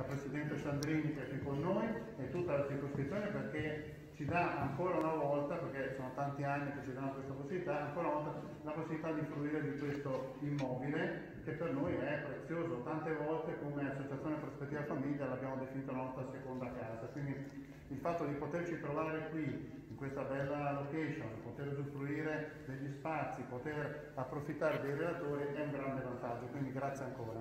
la Presidente Sandrini che è qui con noi e tutta la circoscrizione perché ci dà ancora una volta, perché sono tanti anni che ci danno questa possibilità, ancora una volta la possibilità di fruire di questo immobile che per noi è prezioso. Tante volte come Associazione Prospettiva Famiglia l'abbiamo definito la nostra seconda casa. Quindi il fatto di poterci trovare qui in questa bella location, poter usufruire degli spazi, poter approfittare dei relatori è un grande vantaggio, quindi grazie ancora.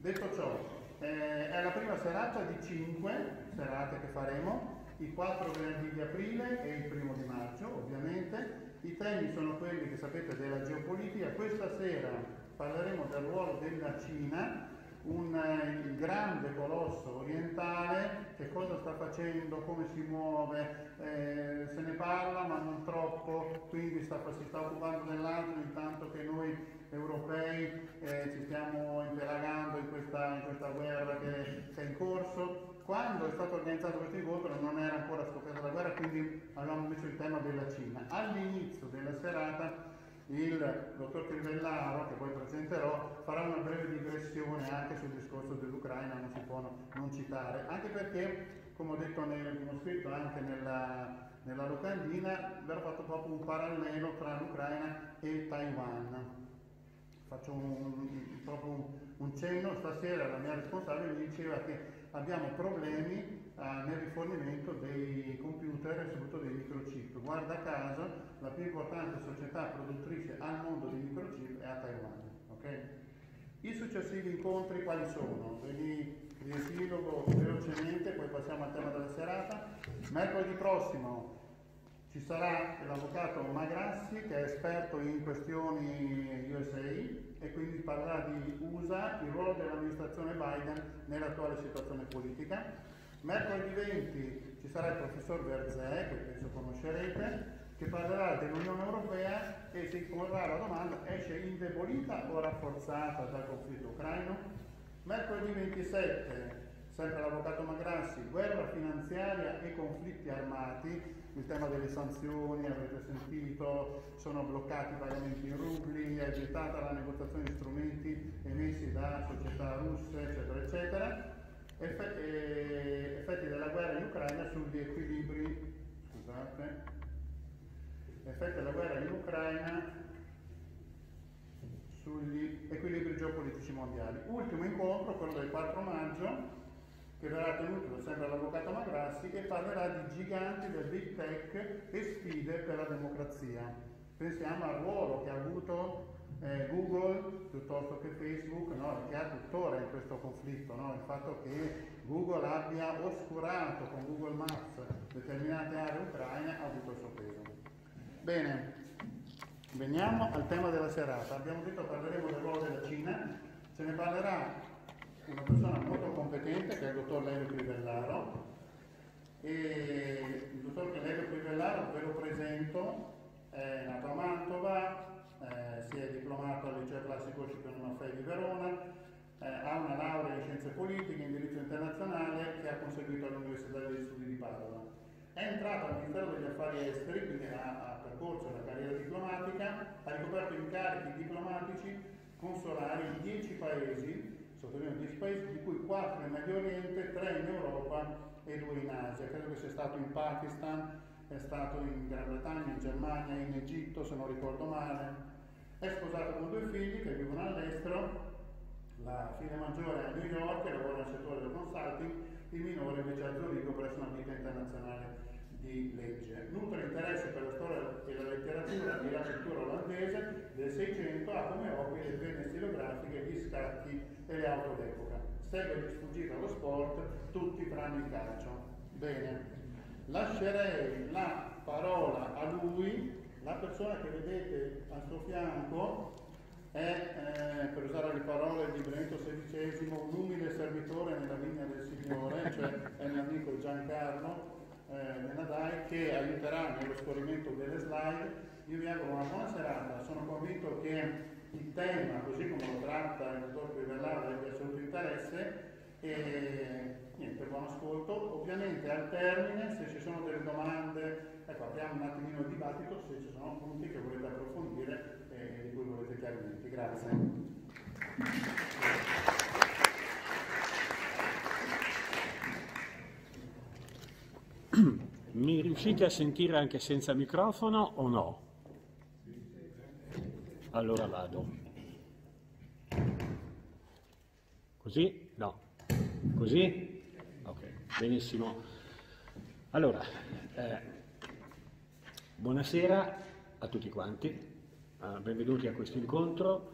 Detto ciò, eh, è la prima serata di cinque serate che faremo i quattro venerdì di aprile e il primo di maggio, ovviamente. I temi sono quelli che sapete della geopolitica. Questa sera parleremo del ruolo della Cina, un eh, grande colosso orientale, che cosa sta facendo, come si muove, eh, se ne parla ma non troppo, quindi sta, si sta occupando dell'altro intanto che noi europei eh, ci stiamo impelagando in questa, in questa guerra che, che è in corso quando è stato organizzato questo incontro non era ancora scoppiata la guerra, quindi avevamo messo il tema della Cina. All'inizio della serata il dottor Crivellaro, che poi presenterò, farà una breve digressione anche sul discorso dell'Ucraina, non si può non citare, anche perché, come ho detto nel, come scritto anche nella, nella locandina, verrà fatto proprio un parallelo tra l'Ucraina e Taiwan. Faccio un, proprio un, un cenno, stasera la mia responsabile mi diceva che abbiamo problemi nel rifornimento dei computer e soprattutto dei microchip. Guarda caso, la più importante società produttrice al mondo di microchip è a Taiwan. Okay? I successivi incontri quali sono? Li riepilogo velocemente, poi passiamo al tema della serata. Mercoledì prossimo ci sarà l'avvocato Magrassi che è esperto in questioni USA e quindi parlerà di USA, il ruolo dell'amministrazione Biden nell'attuale situazione politica. Mercoledì 20 ci sarà il professor Verzè, che penso conoscerete, che parlerà dell'Unione Europea e si porrà la domanda esce indebolita o rafforzata dal conflitto ucraino. Mercoledì 27 sempre l'avvocato Magrassi, guerra finanziaria e conflitti armati, il tema delle sanzioni, avrete sentito, sono bloccati i pagamenti in rubli, è vietata la negoziazione di strumenti emessi da società russe, eccetera, eccetera. Effetti, eh, effetti della guerra in Ucraina sugli equilibri, scusate, effetti della guerra in Ucraina sugli equilibri geopolitici mondiali. Ultimo incontro, quello del 4 maggio, che verrà tenuto sempre l'avvocato Magrassi e parlerà di giganti del big tech e sfide per la democrazia. Pensiamo al ruolo che ha avuto eh, Google piuttosto che Facebook, no, che ha tuttora in questo conflitto, no? il fatto che Google abbia oscurato con Google Maps determinate aree ucraine ha avuto il suo peso. Bene, veniamo al tema della serata. Abbiamo detto parleremo del ruolo della Cina, se ne parlerà una persona molto competente che è il dottor Lelio Crivellaro e il dottor Lelio Crivellaro ve lo presento, è nato a Mantova, eh, si è diplomato al liceo classico Scipione Maffei di Verona, eh, ha una laurea in scienze politiche e in diritto internazionale che ha conseguito all'Università degli Studi di Padova. È entrato al Ministero degli Affari Esteri, quindi ha, ha percorso la carriera diplomatica, ha ricoperto incarichi diplomatici consolari in 10 paesi sottolineo 10 paesi, di cui 4 in Medio Oriente, 3 in Europa e 2 in Asia. Credo che sia stato in Pakistan, è stato in Gran Bretagna, in Germania, in Egitto, se non ricordo male. È sposato con due figli che vivono all'estero, la figlia maggiore è a New York e lavora nel settore del consulting, il minore invece a Zurigo presso una vita internazionale di legge. Nutre interesse per la storia e la letteratura e la cultura olandese del Seicento, ha come hobby le penne stilografiche, gli scacchi e le auto d'epoca. Segue di sfuggita allo sport, tutti tranne il calcio. Bene, lascerei la parola a lui, la persona che vedete al suo fianco è, eh, per usare le parole di Benedetto XVI, un umile servitore nella vigna del Signore, cioè è mio amico Giancarlo eh, Nenadai che aiuterà nello scorrimento delle slide. Io vi auguro una buona serata, sono convinto che il tema, così come lo tratta il dottor Crivellaro, è di assoluto interesse e niente, buon ascolto. Ovviamente al termine, se ci sono delle domande, Ecco, apriamo un attimino il dibattito se ci sono punti che volete approfondire e di cui volete chiarimenti. Grazie. Mi riuscite a sentire anche senza microfono o no? Allora vado. Così? No. Così? Ok, benissimo. Allora, eh, buonasera a tutti quanti, eh, benvenuti a questo incontro.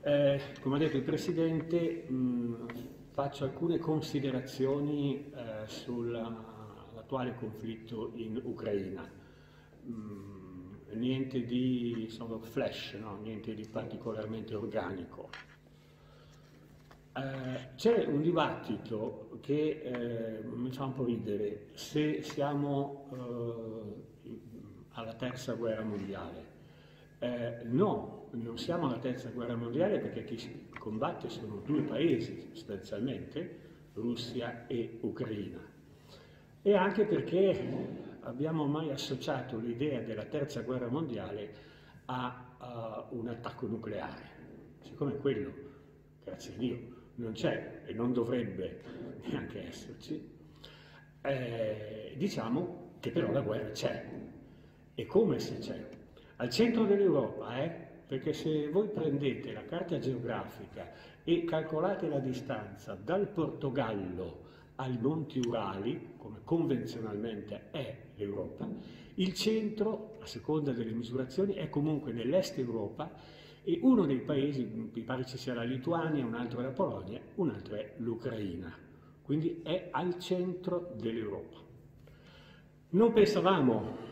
Eh, come ha detto il Presidente, mh, faccio alcune considerazioni eh, sull'attuale conflitto in Ucraina. Mm, niente di insomma, flash, no? niente di particolarmente organico. Eh, c'è un dibattito che eh, mi fa un po' ridere se siamo eh, alla terza guerra mondiale. Eh, no, non siamo alla terza guerra mondiale perché chi combatte sono due paesi sostanzialmente, Russia e Ucraina. E anche perché abbiamo mai associato l'idea della terza guerra mondiale a, a un attacco nucleare. Siccome quello, grazie a Dio, non c'è e non dovrebbe neanche esserci, eh, diciamo che però la guerra c'è. E come se c'è? Al centro dell'Europa, eh? perché se voi prendete la carta geografica e calcolate la distanza dal Portogallo ai Monti Urali, come convenzionalmente è l'Europa, il centro, a seconda delle misurazioni, è comunque nell'est Europa e uno dei paesi, mi pare ci sia la Lituania, un altro è la Polonia, un altro è l'Ucraina, quindi è al centro dell'Europa. Non pensavamo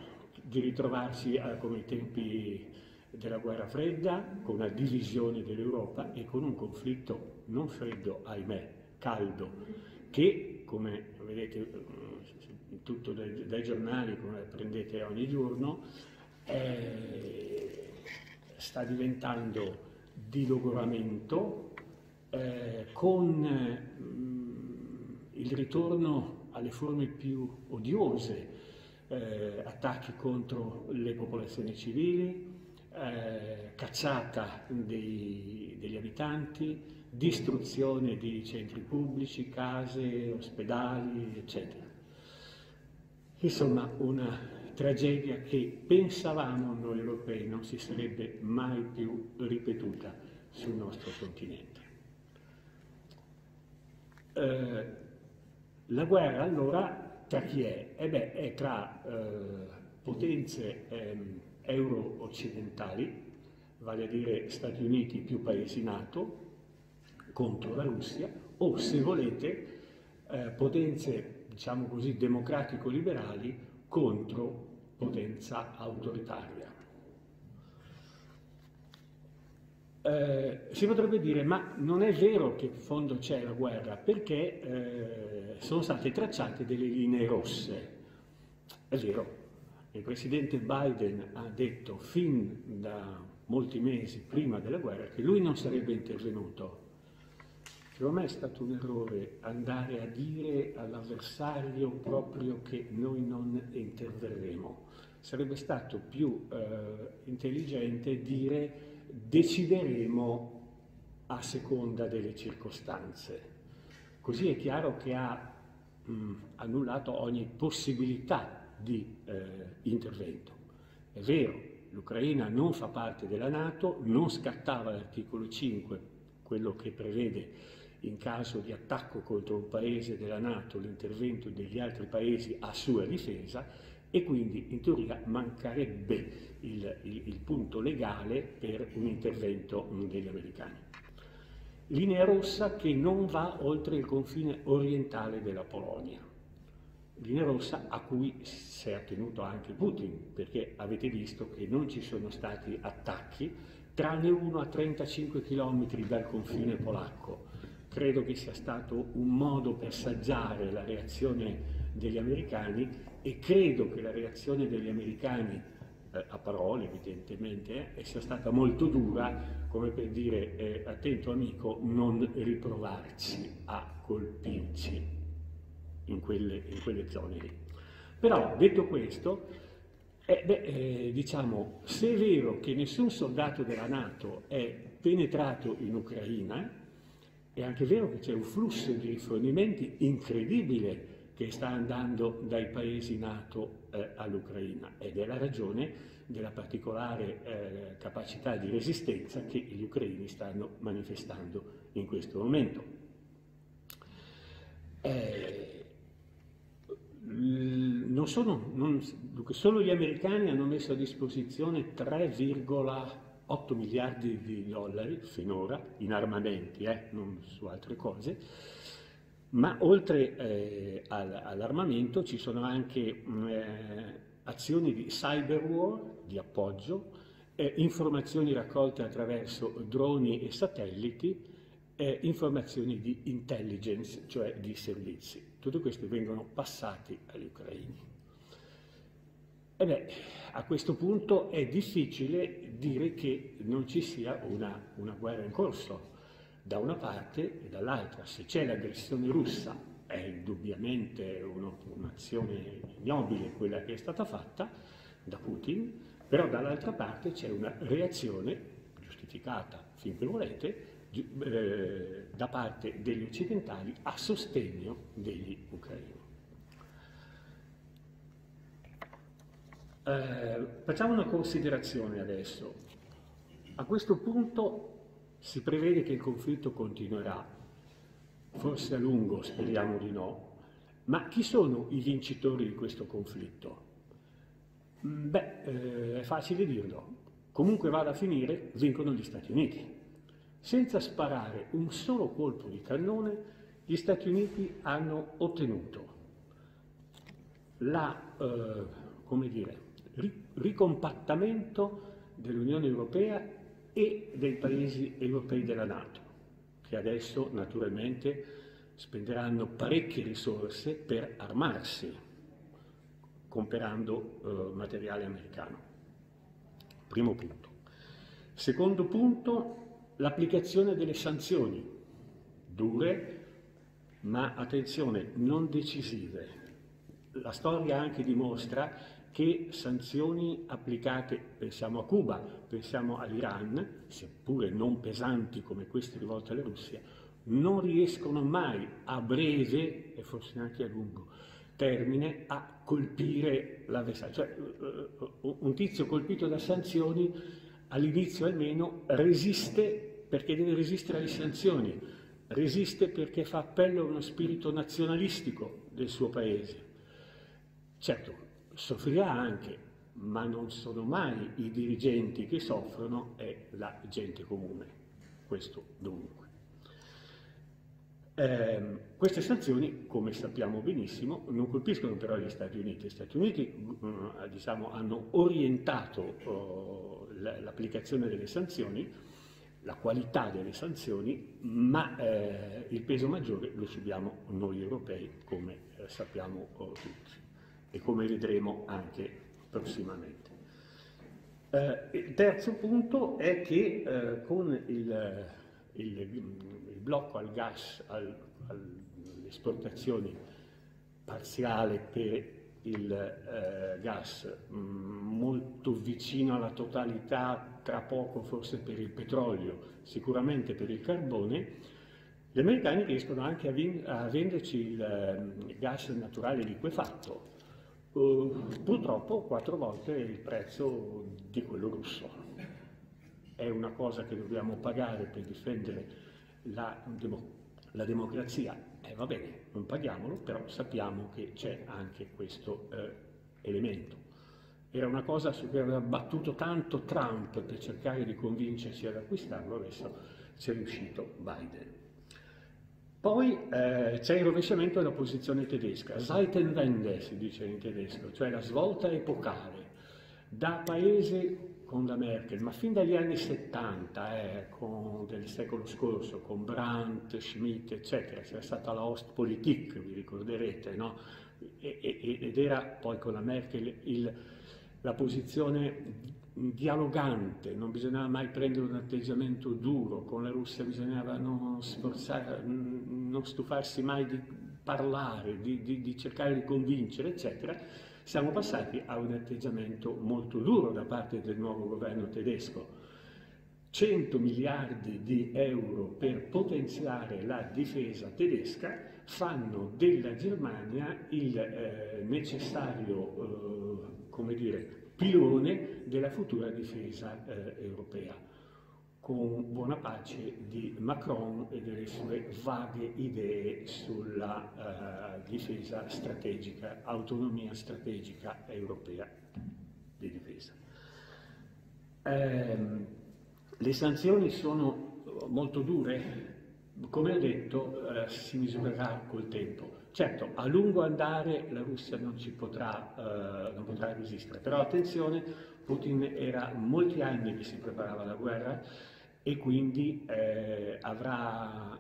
di ritrovarci eh, come i tempi della guerra fredda, con una divisione dell'Europa e con un conflitto non freddo, ahimè, caldo, che, come vedete eh, tutto dai, dai giornali, come prendete ogni giorno, eh, sta diventando di logoramento eh, con mm, il ritorno alle forme più odiose, eh, attacchi contro le popolazioni civili, eh, cacciata dei, degli abitanti, distruzione di centri pubblici, case, ospedali, eccetera. Insomma, una tragedia che pensavamo noi europei non si sarebbe mai più ripetuta sul nostro continente. Eh, la guerra allora tra chi è? Eh beh, è tra eh, potenze ehm, euro-occidentali, vale a dire Stati Uniti più paesi NATO, contro la Russia, o se volete eh, potenze, diciamo così, democratico-liberali contro potenza autoritaria. Eh, si potrebbe dire, ma non è vero che in fondo c'è la guerra, perché eh, sono state tracciate delle linee rosse. È vero, il presidente Biden ha detto fin da molti mesi prima della guerra che lui non sarebbe intervenuto. Secondo me è stato un errore andare a dire all'avversario proprio che noi non interverremo. Sarebbe stato più eh, intelligente dire decideremo a seconda delle circostanze. Così è chiaro che ha mh, annullato ogni possibilità di eh, intervento. È vero, l'Ucraina non fa parte della Nato, non scattava l'articolo 5, quello che prevede in caso di attacco contro un paese della Nato l'intervento degli altri paesi a sua difesa e quindi in teoria mancherebbe il, il, il punto legale per un intervento degli americani. Linea rossa che non va oltre il confine orientale della Polonia linea rossa a cui si è attenuto anche Putin, perché avete visto che non ci sono stati attacchi, tranne uno a 35 km dal confine polacco. Credo che sia stato un modo per saggiare la reazione degli americani e credo che la reazione degli americani, eh, a parole evidentemente, eh, sia stata molto dura, come per dire eh, attento amico, non riprovarci a colpirci in quelle, in quelle zone lì. Però detto questo, eh, beh, eh, diciamo, se è vero che nessun soldato della Nato è penetrato in Ucraina, è anche vero che c'è un flusso di rifornimenti incredibile che sta andando dai paesi NATO eh, all'Ucraina ed è la ragione della particolare eh, capacità di resistenza che gli ucraini stanno manifestando in questo momento. Eh, non sono, non, solo gli americani hanno messo a disposizione 3,8 miliardi di dollari finora in armamenti, eh, non su altre cose, ma oltre eh, all'armamento ci sono anche mm, eh, azioni di cyber war, di appoggio, eh, informazioni raccolte attraverso droni e satelliti, eh, informazioni di intelligence, cioè di servizi. Tutti questi vengono passati agli ucraini. E beh, a questo punto è difficile dire che non ci sia una, una guerra in corso da una parte e dall'altra. Se c'è l'aggressione russa, è indubbiamente un'azione ignobile quella che è stata fatta da Putin, però dall'altra parte c'è una reazione giustificata, finché volete, eh, da parte degli occidentali a sostegno degli ucraini. Eh, facciamo una considerazione adesso. A questo punto si prevede che il conflitto continuerà, forse a lungo, speriamo di no, ma chi sono i vincitori di questo conflitto? Mm, beh, eh, è facile dirlo. Comunque vada a finire, vincono gli Stati Uniti. Senza sparare un solo colpo di cannone, gli Stati Uniti hanno ottenuto la, eh, dire, ricompattamento dell'Unione Europea e dei paesi europei della Nato, che adesso naturalmente spenderanno parecchie risorse per armarsi, comprando eh, materiale americano. Primo punto. Secondo punto, l'applicazione delle sanzioni, dure, ma attenzione, non decisive. La storia anche dimostra che sanzioni applicate, pensiamo a Cuba, pensiamo all'Iran, seppure non pesanti come queste rivolte alla Russia, non riescono mai a breve e forse neanche a lungo termine a colpire l'avversario. Cioè eh, un tizio colpito da sanzioni all'inizio almeno resiste perché deve resistere alle sanzioni, resiste perché fa appello a uno spirito nazionalistico del suo paese. Certo, soffrirà anche, ma non sono mai i dirigenti che soffrono, è la gente comune, questo dovunque. Eh, queste sanzioni, come sappiamo benissimo, non colpiscono però gli Stati Uniti. Gli Stati Uniti eh, diciamo, hanno orientato oh, l'applicazione delle sanzioni, la qualità delle sanzioni, ma eh, il peso maggiore lo subiamo noi europei, come eh, sappiamo oh, tutti e come vedremo anche prossimamente. Eh, il terzo punto è che eh, con il, il, il, blocco al gas, al, alle esportazioni parziale per il eh, gas mm, molto vicino alla totalità, tra poco forse per il petrolio, sicuramente per il carbone, gli americani riescono anche a, a venderci il, il gas naturale liquefatto Uh, purtroppo quattro volte il prezzo di quello russo. È una cosa che dobbiamo pagare per difendere la, la democrazia. Eh, va bene, non paghiamolo, però sappiamo che c'è anche questo eh, elemento. Era una cosa su cui aveva battuto tanto Trump per cercare di convincerci ad acquistarlo, adesso ci è riuscito Biden. Poi eh, c'è il rovesciamento della posizione tedesca, Zeitenwende si dice in tedesco, cioè la svolta epocale, da paese con la Merkel, ma fin dagli anni 70 eh, con, del secolo scorso, con Brandt, Schmidt, eccetera, c'era stata la Ostpolitik, vi ricorderete, no? e, e, ed era poi con la Merkel il, la posizione dialogante, non bisognava mai prendere un atteggiamento duro, con la Russia bisognava non, sforzare, non stufarsi mai di parlare, di, di, di, cercare di convincere, eccetera, siamo passati a un atteggiamento molto duro da parte del nuovo governo tedesco. 100 miliardi di euro per potenziare la difesa tedesca fanno della Germania il eh, necessario, eh, come dire, pilone della futura difesa eh, europea, con buona pace di Macron e delle sue vaghe idee sulla eh, difesa strategica, autonomia strategica europea di difesa. Ehm, le sanzioni sono molto dure, come ho detto, eh, si misurerà col tempo. Certo, a lungo andare la Russia non potrà, eh, non potrà resistere, però attenzione, Putin era molti anni che si preparava alla guerra e quindi eh, avrà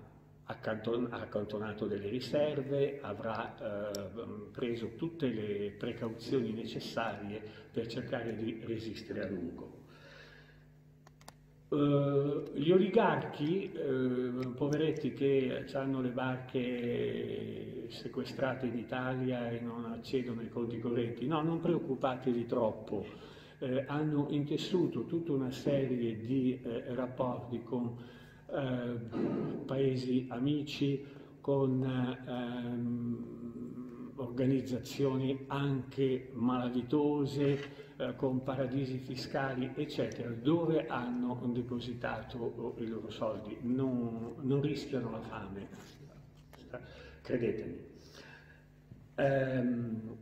accanton- accantonato delle riserve, avrà eh, preso tutte le precauzioni necessarie per cercare di resistere a lungo. Uh, gli oligarchi, uh, poveretti che hanno le barche sequestrate in Italia e non accedono ai conti correnti, no, non preoccupatevi troppo, uh, hanno intessuto tutta una serie di rapporti con paesi amici, con um, organizzazioni anche malavitose, eh, con paradisi fiscali, eccetera, dove hanno depositato i loro soldi. Non, non rischiano la fame, credetemi. Ehm,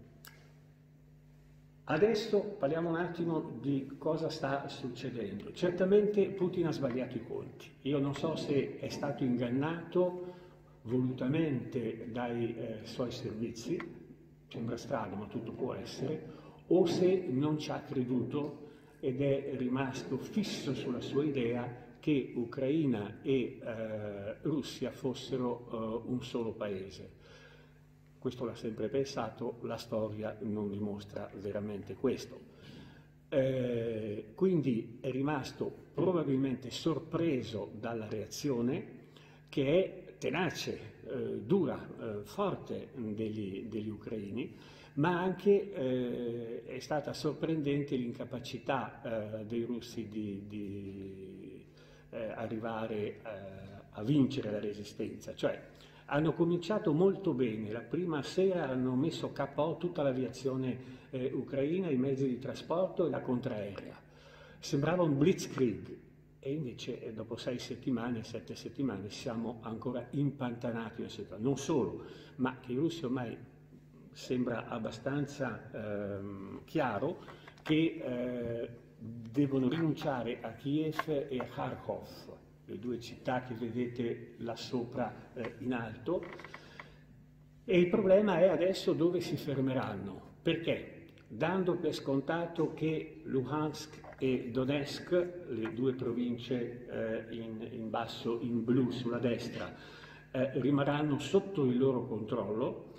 adesso parliamo un attimo di cosa sta succedendo. Certamente Putin ha sbagliato i conti. Io non so se è stato ingannato volutamente dai eh, suoi servizi, sembra strano ma tutto può essere, o se non ci ha creduto ed è rimasto fisso sulla sua idea che Ucraina e eh, Russia fossero eh, un solo paese. Questo l'ha sempre pensato, la storia non dimostra veramente questo. Eh, quindi è rimasto probabilmente sorpreso dalla reazione che è tenace, eh, dura, eh, forte degli, degli ucraini ma anche eh, è stata sorprendente l'incapacità eh, dei russi di, di eh, arrivare a vincere la resistenza, cioè hanno cominciato molto bene, la prima sera hanno messo KO tutta l'aviazione eh, ucraina, i mezzi di trasporto e la contraerea. Sembrava un blitzkrieg e invece eh, dopo sei settimane, sette settimane siamo ancora impantanati Non solo, ma che i russi ormai sembra abbastanza ehm, chiaro che eh, devono rinunciare a Kiev e a Kharkov, le due città che vedete là sopra eh, in alto, e il problema è adesso dove si fermeranno. Perché? Dando per scontato che Luhansk e Donetsk, le due province eh, in, in, basso in blu sulla destra, eh, rimarranno sotto il loro controllo,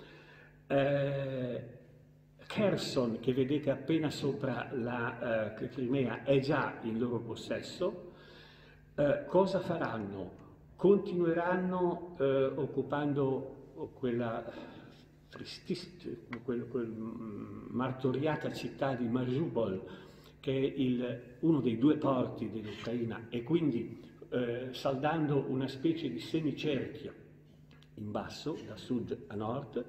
eh, Kherson, che vedete appena sopra la eh, Crimea, è già in loro possesso. Eh, cosa faranno? Continueranno eh, occupando quella tristissima, quel, quel mm, martoriata città di Mariupol, che è il, uno dei due porti dell'Ucraina, e quindi eh, saldando una specie di semicerchio in basso, da sud a nord,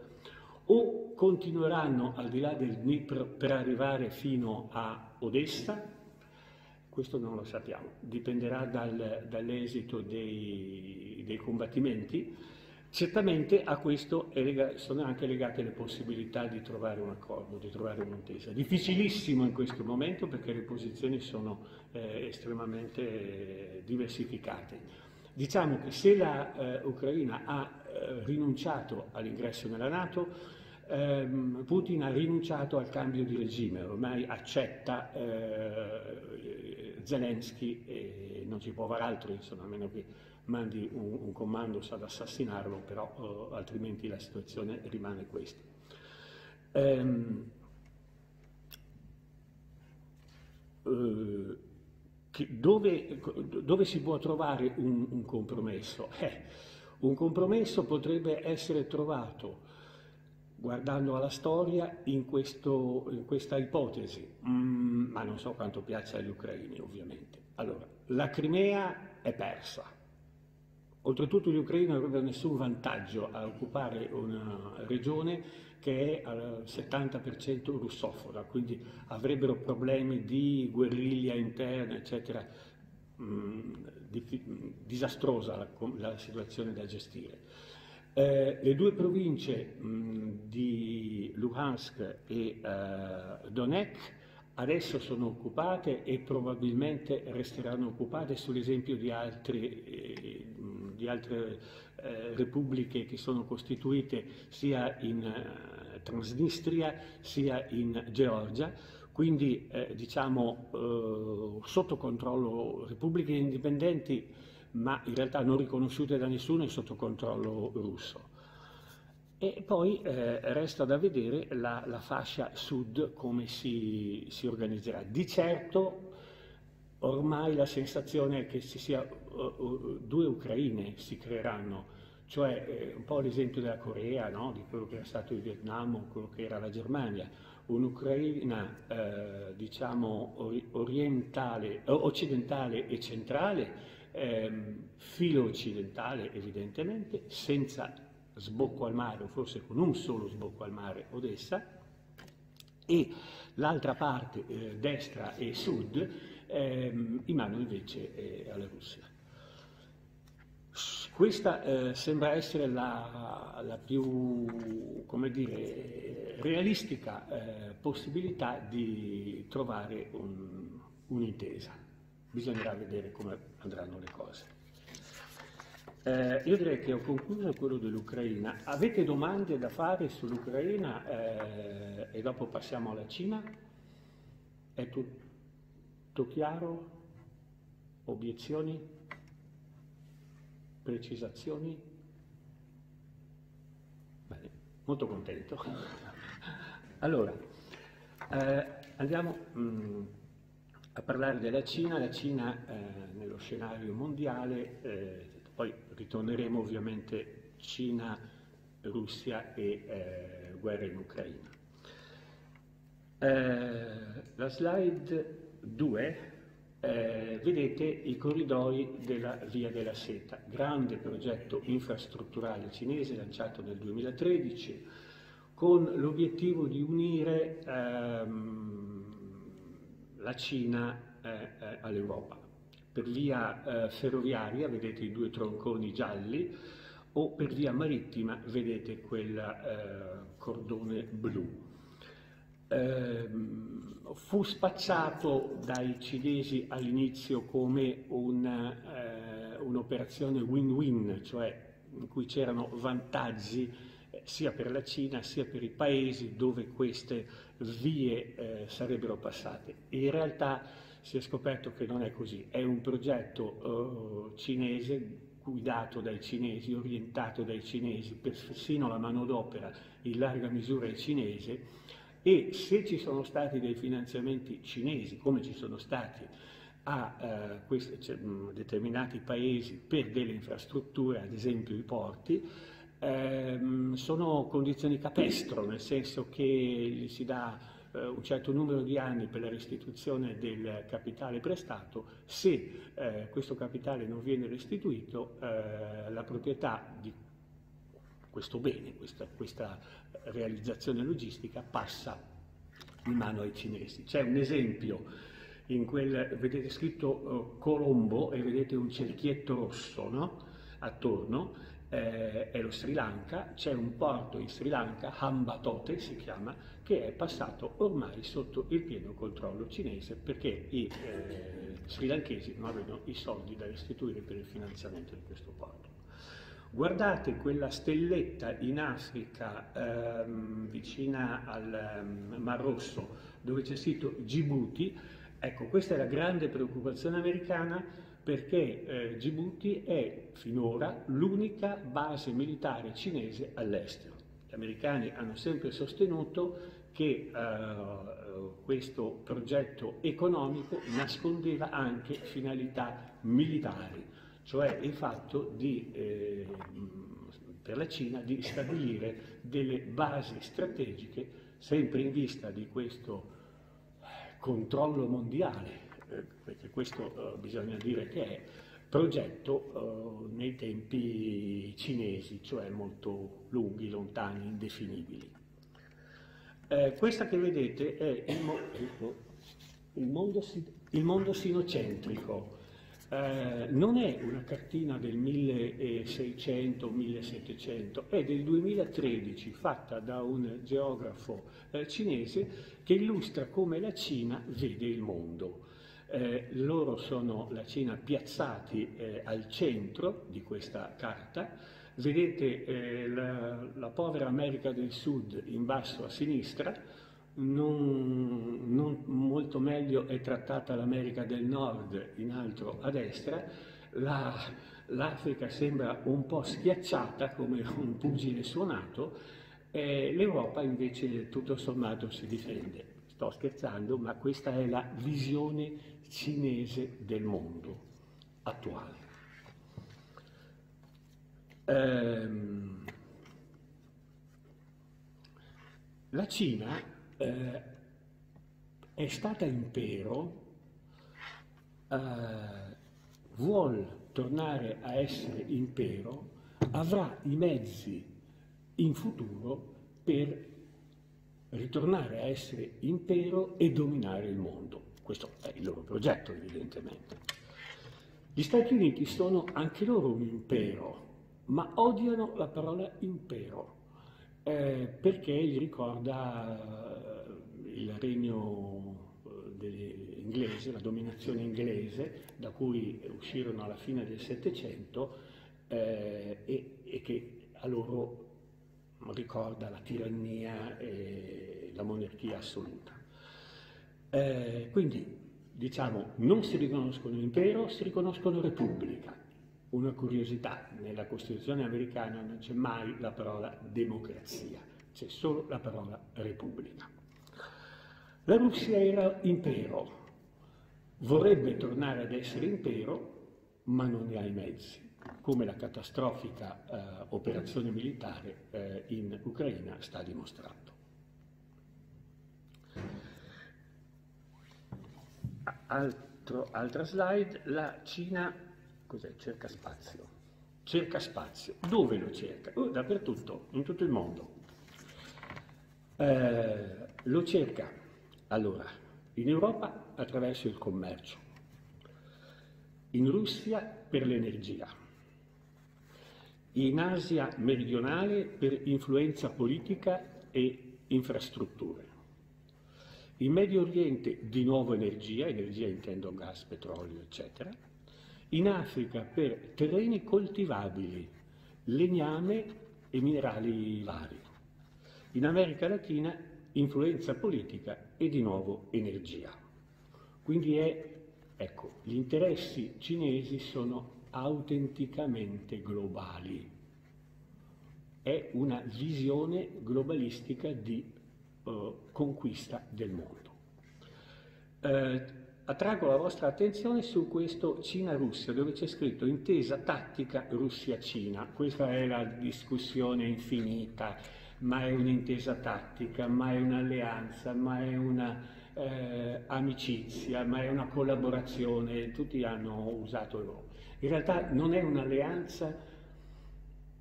o continueranno al di là del Dnipro per arrivare fino a Odessa, questo non lo sappiamo, dipenderà dal, dall'esito dei, dei, combattimenti. Certamente a questo lega, sono anche legate le possibilità di trovare un accordo, di trovare un'intesa. Difficilissimo in questo momento perché le posizioni sono eh, estremamente eh, diversificate. Diciamo che se l'Ucraina eh, ha eh, rinunciato all'ingresso nella Nato, ehm, Putin ha rinunciato al cambio di regime, ormai accetta eh, Zelensky e non ci può fare altro, insomma, a meno che mandi un, un comando ad assassinarlo, però eh, altrimenti la situazione rimane questa. Ehm, eh, dove, dove, si può trovare un, un compromesso? Eh, un compromesso potrebbe essere trovato guardando alla storia in, questo, in questa ipotesi, mm, ma non so quanto piaccia agli ucraini ovviamente. Allora, la Crimea è persa, Oltretutto gli ucraini avrebbero nessun vantaggio a occupare una regione che è al 70% russofona, quindi avrebbero problemi di guerriglia interna, eccetera, mm, disastrosa la, la, situazione da gestire. Eh, le due province mh, mm, di Luhansk e eh, Donetsk adesso sono occupate e probabilmente resteranno occupate sull'esempio di, altri, eh, di altre eh, repubbliche che sono costituite sia in eh, Transnistria sia in Georgia, quindi eh, diciamo eh, sotto controllo repubbliche indipendenti ma in realtà non riconosciute da nessuno e sotto controllo russo. E poi eh, resta da vedere la, la, fascia sud come si, si, organizzerà. Di certo ormai la sensazione è che ci sia due Ucraine si creeranno, cioè eh, un po' l'esempio della Corea, no? di quello che era stato il Vietnam o quello che era la Germania, un'Ucraina eh, diciamo orientale, occidentale e centrale, ehm, filo occidentale evidentemente, senza sbocco al mare, o forse con un solo sbocco al mare, Odessa, e l'altra parte, eh, destra e sud, ehm, in mano invece eh, alla Russia. Questa eh, sembra essere la, la più dire, realistica eh, possibilità di trovare un, un'intesa. Bisognerà vedere come andranno le cose. Eh, io direi che ho concluso quello dell'Ucraina. Avete domande da fare sull'Ucraina eh, e dopo passiamo alla Cina? È tutto chiaro? Obiezioni? Precisazioni? Bene, molto contento. Allora, eh, andiamo mh, mm, a parlare della Cina. La Cina eh, nello scenario mondiale eh, poi ritorneremo ovviamente Cina, Russia e eh, guerra in Ucraina. Eh, la slide 2 eh, vedete i corridoi della Via della Seta, grande progetto infrastrutturale cinese lanciato nel 2013 con l'obiettivo di unire ehm, la Cina eh, eh, all'Europa per via eh, ferroviaria vedete i due tronconi gialli o per via marittima vedete quel eh, cordone blu. Eh, fu spacciato dai cinesi all'inizio come un, eh, un'operazione win-win, cioè in cui c'erano vantaggi eh, sia per la Cina sia per i paesi dove queste vie eh, sarebbero passate. In realtà si è scoperto che non è così, è un progetto cinese guidato dai cinesi, orientato dai cinesi, persino la manodopera in larga misura è cinese e se ci sono stati dei finanziamenti cinesi, come ci sono stati a uh, questi, cioè, determinati paesi per delle infrastrutture, ad esempio i porti, ehm, sono condizioni capestro, nel senso che gli si dà eh, un certo numero di anni per la restituzione del capitale prestato, se eh, questo capitale non viene restituito, eh, la proprietà di questo bene, questa, questa realizzazione logistica passa in mano ai cinesi. C'è un esempio in quel, vedete scritto uh, Colombo e vedete un cerchietto rosso no? attorno, eh, è lo Sri Lanka, c'è un porto in Sri Lanka, Hambatote si chiama, che è passato ormai sotto il pieno controllo cinese perché i eh, sri lankesi non avevano i soldi da restituire per il finanziamento di questo porto. Guardate quella stelletta in Africa ehm, vicina al ehm, Mar Rosso dove c'è scritto Djibouti, ecco questa è la grande preoccupazione americana perché eh, Djibouti è finora l'unica base militare cinese all'estero. Gli americani hanno sempre sostenuto che eh, questo progetto economico nascondeva anche finalità militari, cioè il fatto di, eh, per la Cina di stabilire delle basi strategiche sempre in vista di questo controllo mondiale, eh, perché questo eh, bisogna dire che è, progetto eh, nei tempi cinesi, cioè molto lunghi, lontani, indefinibili. Eh, questa che vedete è il, mo il, mondo, il mondo, sinocentrico. Eh, non è una cartina del 1600-1700, è del 2013 fatta da un geografo eh, cinese che illustra come la Cina vede il mondo. Eh, loro sono la Cina piazzati eh, al centro di questa carta Vedete eh, la, la, povera America del Sud in basso a sinistra, non, non molto meglio è trattata l'America del Nord in alto a destra, la, l'Africa sembra un po' schiacciata come un pugile suonato, e l'Europa invece tutto sommato si difende. Sto scherzando, ma questa è la visione cinese del mondo attuale. Ehm, la Cina eh, è stata impero, eh, vuol tornare a essere impero, avrà i mezzi in futuro per ritornare a essere impero e dominare il mondo. Questo è il loro progetto, evidentemente. Gli Stati Uniti sono anche loro un impero, ma odiano la parola impero eh, perché gli ricorda eh, il regno eh, inglese, la dominazione inglese da cui uscirono alla fine del Settecento eh, e, e, che a loro ricorda la tirannia e la monarchia assoluta. Eh, quindi diciamo non si riconoscono impero, si riconoscono repubblica una curiosità, nella Costituzione americana non c'è mai la parola democrazia, c'è solo la parola repubblica. La Russia era impero, vorrebbe tornare ad essere impero, ma non ne ha i mezzi, come la catastrofica eh, operazione militare eh, in Ucraina sta dimostrando. Altro, altra slide, la Cina Cos'è? Cerca spazio. Cerca spazio. Dove lo cerca? Oh, dappertutto, in tutto il mondo. Eh, lo cerca, allora, in Europa attraverso il commercio, in Russia per l'energia, in Asia meridionale per influenza politica e infrastrutture, in Medio Oriente di nuovo energia, energia intendo gas, petrolio, eccetera, in Africa per terreni coltivabili, legname e minerali vari. In America Latina influenza politica e di nuovo energia. Quindi è, ecco, gli interessi cinesi sono autenticamente globali. È una visione globalistica di uh, conquista del mondo. Uh, Attraggo la vostra attenzione su questo Cina-Russia, dove c'è scritto intesa tattica Russia-Cina. Questa è la discussione infinita, ma è un'intesa tattica, ma è un'alleanza, ma è un'amicizia, eh, ma è una collaborazione, tutti hanno usato loro. In realtà non è un'alleanza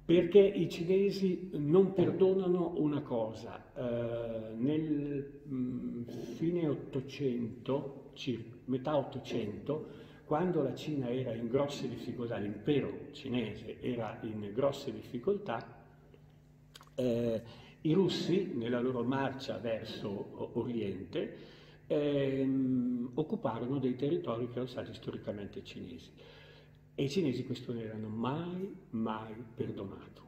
perché i cinesi non perdonano una cosa. Eh, nel mh, mm, fine Ottocento metà Ottocento, quando la Cina era in grosse difficoltà, l'impero cinese era in grosse difficoltà, eh, i russi, nella loro marcia verso Oriente, ehm, occuparono dei territori che erano stati storicamente cinesi. E i cinesi questo non erano mai, mai perdonato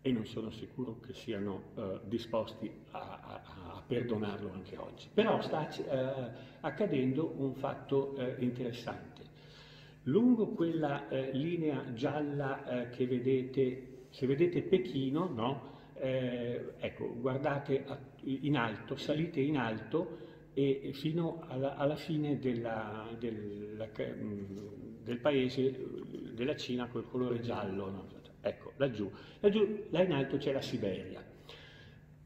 e non sono sicuro che siano eh, disposti a, a, a, perdonarlo anche oggi. Però sta eh, accadendo un fatto eh, interessante. Lungo quella eh, linea gialla eh, che vedete, se vedete Pechino, no? Eh, ecco, guardate in alto, salite in alto e fino alla, alla fine della, della, del paese, della Cina col colore giallo. No? Ecco, laggiù. laggiù. Là in alto c'è la Siberia.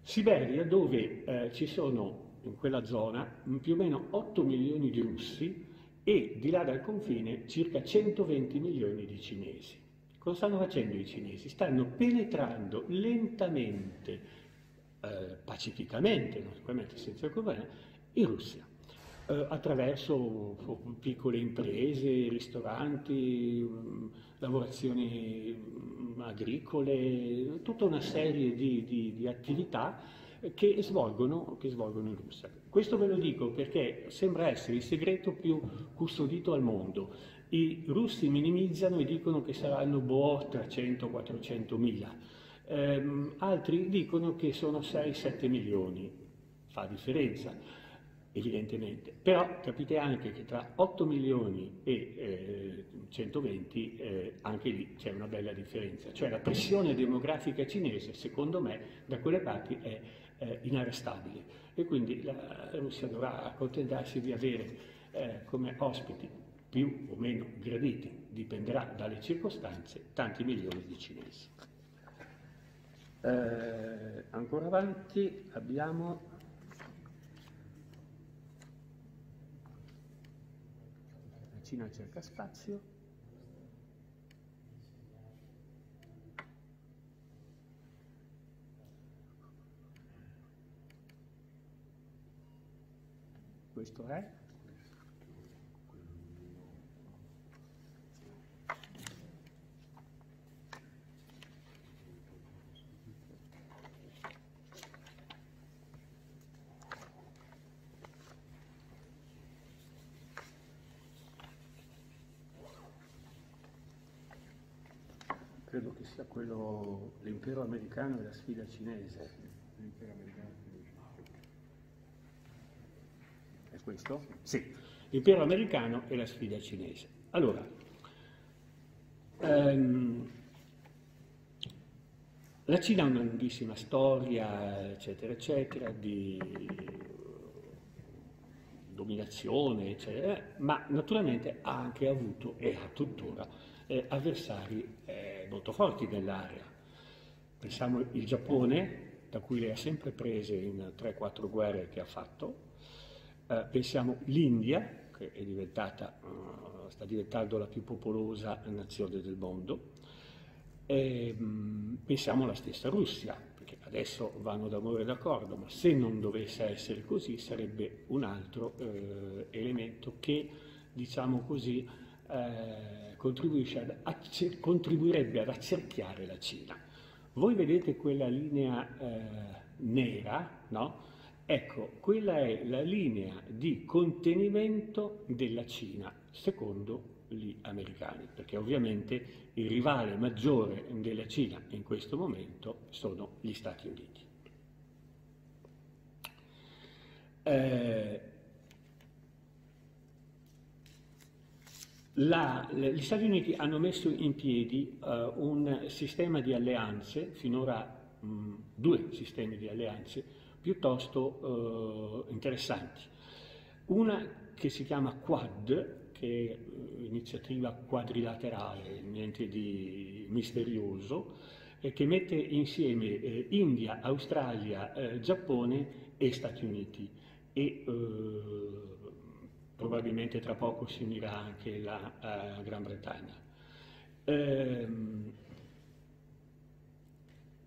Siberia dove eh, ci sono in quella zona più o meno 8 milioni di russi e di là dal confine circa 120 milioni di cinesi. Cosa stanno facendo i cinesi? Stanno penetrando lentamente, eh, pacificamente, sicuramente senza il governo, in Russia eh, attraverso piccole imprese, ristoranti, mm, lavorazioni mm, agricole, tutta una serie di, di, di attività che svolgono, che svolgono, in Russia. Questo ve lo dico perché sembra essere il segreto più custodito al mondo. I russi minimizzano e dicono che saranno boh 300-400 mila, ehm, altri dicono che sono 6-7 milioni, fa differenza evidentemente, però capite anche che tra 8 milioni e eh, 120 eh, anche lì c'è una bella differenza, cioè la pressione demografica cinese secondo me da quelle parti è eh, inarrestabile. E quindi la Russia dovrà accontentarsi di avere eh, come ospiti più o meno graditi, dipenderà dalle circostanze, tanti milioni di cinesi. Eh, ancora avanti abbiamo Cina cerca spazio. Questo è sia quello, l'impero americano e la sfida cinese. L'impero americano È questo? Sì, l'impero americano e la sfida cinese. Allora, ehm, la Cina ha una lunghissima storia, eccetera, eccetera, di dominazione, eccetera, ma naturalmente ha anche avuto e ha tuttora eh, avversari eh, molto forti nell'area. Pensiamo al Giappone, da cui lei ha sempre prese in 3-4 guerre che ha fatto, eh, pensiamo l'India, che uh, sta diventando la più popolosa nazione del mondo, e, mm, pensiamo alla stessa Russia, perché adesso vanno d'amore d'accordo, ma se non dovesse essere così sarebbe un altro eh, elemento che, diciamo così, eh, ad, contribuirebbe ad accerchiare la Cina. Voi vedete quella linea eh, nera, no? Ecco, quella è la linea di contenimento della Cina, secondo gli americani, perché ovviamente il rivale maggiore della Cina in questo momento sono gli Stati Uniti. Eh, La, gli Stati Uniti hanno messo in piedi uh, un sistema di alleanze, finora mh, due sistemi di alleanze, piuttosto uh, interessanti. Una che si chiama Quad, che è un'iniziativa quadrilaterale, niente di misterioso, e che mette insieme eh, India, Australia, eh, Giappone e Stati Uniti. E, eh, probabilmente tra poco si unirà anche la uh, Gran Bretagna. Ehm,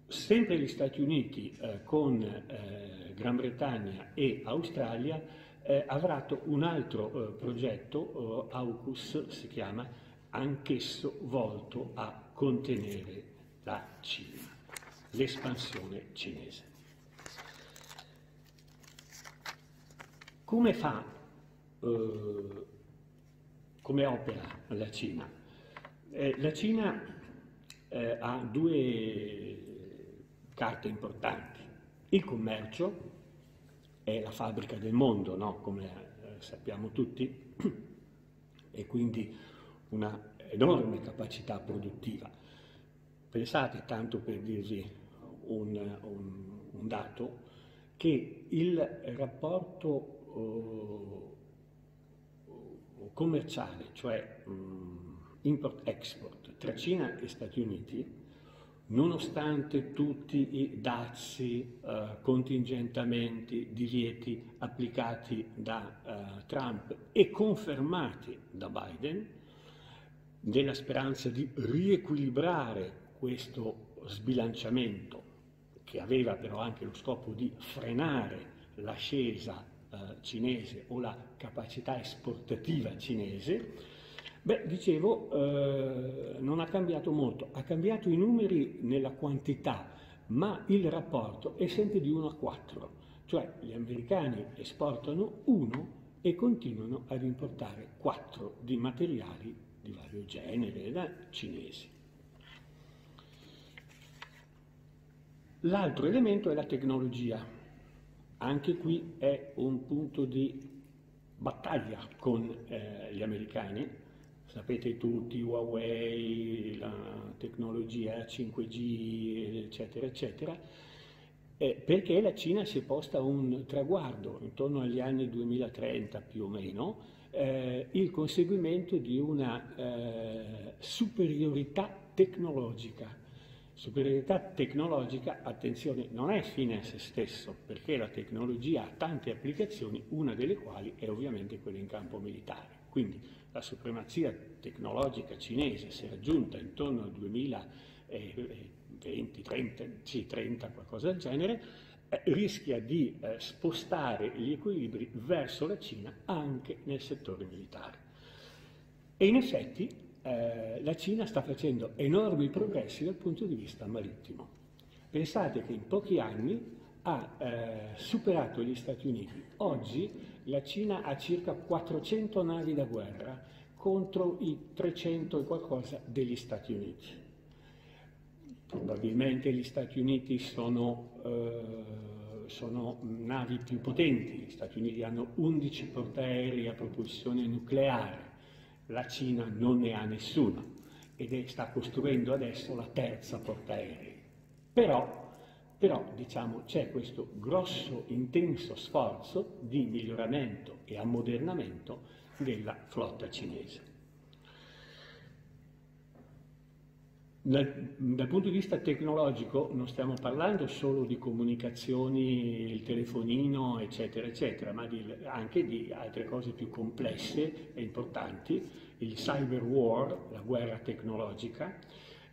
sempre gli Stati Uniti eh, con eh, Gran Bretagna e Australia eh, avranno un altro eh, progetto, eh, AUKUS si chiama, anch'esso volto a contenere la Cina, l'espansione cinese. Come fa eh, come opera la Cina. Eh, la Cina eh, ha due carte importanti. Il commercio è la fabbrica del mondo, no? come eh, sappiamo tutti, e quindi una enorme capacità produttiva. Pensate, tanto per dirvi un, un, un dato, che il rapporto oh, commerciale, cioè um, import-export tra Cina e Stati Uniti, nonostante tutti i dazi, eh, contingentamenti, divieti applicati da eh, Trump e confermati da Biden, nella speranza di riequilibrare questo sbilanciamento, che aveva però anche lo scopo di frenare l'ascesa eh, cinese o la capacità esportativa cinese, Beh, dicevo, eh, non ha cambiato molto, ha cambiato i numeri nella quantità, ma il rapporto è sempre di 1 a 4, cioè gli americani esportano 1 e continuano ad importare 4 di materiali di vario genere da cinesi. L'altro elemento è la tecnologia. Anche qui è un punto di battaglia con eh, gli americani, sapete tutti, Huawei, la tecnologia 5G, eccetera, eccetera, eh, perché la Cina si è posta un traguardo intorno agli anni 2030 più o meno, eh, il conseguimento di una eh, superiorità tecnologica. Superiorità tecnologica, attenzione, non è fine a se stesso, perché la tecnologia ha tante applicazioni, una delle quali è ovviamente quella in campo militare. Quindi la supremazia tecnologica cinese si è raggiunta intorno al 2020, 30, sì, 30 qualcosa del genere, eh, rischia di eh, spostare gli equilibri verso la Cina anche nel settore militare. E in effetti eh, la Cina sta facendo enormi progressi dal punto di vista marittimo. Pensate che in pochi anni ha eh, superato gli Stati Uniti. Oggi la Cina ha circa 400 navi da guerra contro i 300 e qualcosa degli Stati Uniti. Probabilmente gli Stati Uniti sono, eh, sono navi più potenti, gli Stati Uniti hanno 11 portaerei a propulsione nucleare, la Cina non ne ha nessuno ed sta costruendo adesso la terza portaerei. Però però diciamo, c'è questo grosso, intenso sforzo di miglioramento e ammodernamento della flotta cinese. Dal, dal, punto di vista tecnologico non stiamo parlando solo di comunicazioni, il telefonino, eccetera, eccetera, ma di, anche di altre cose più complesse e importanti, il cyber war, la guerra tecnologica,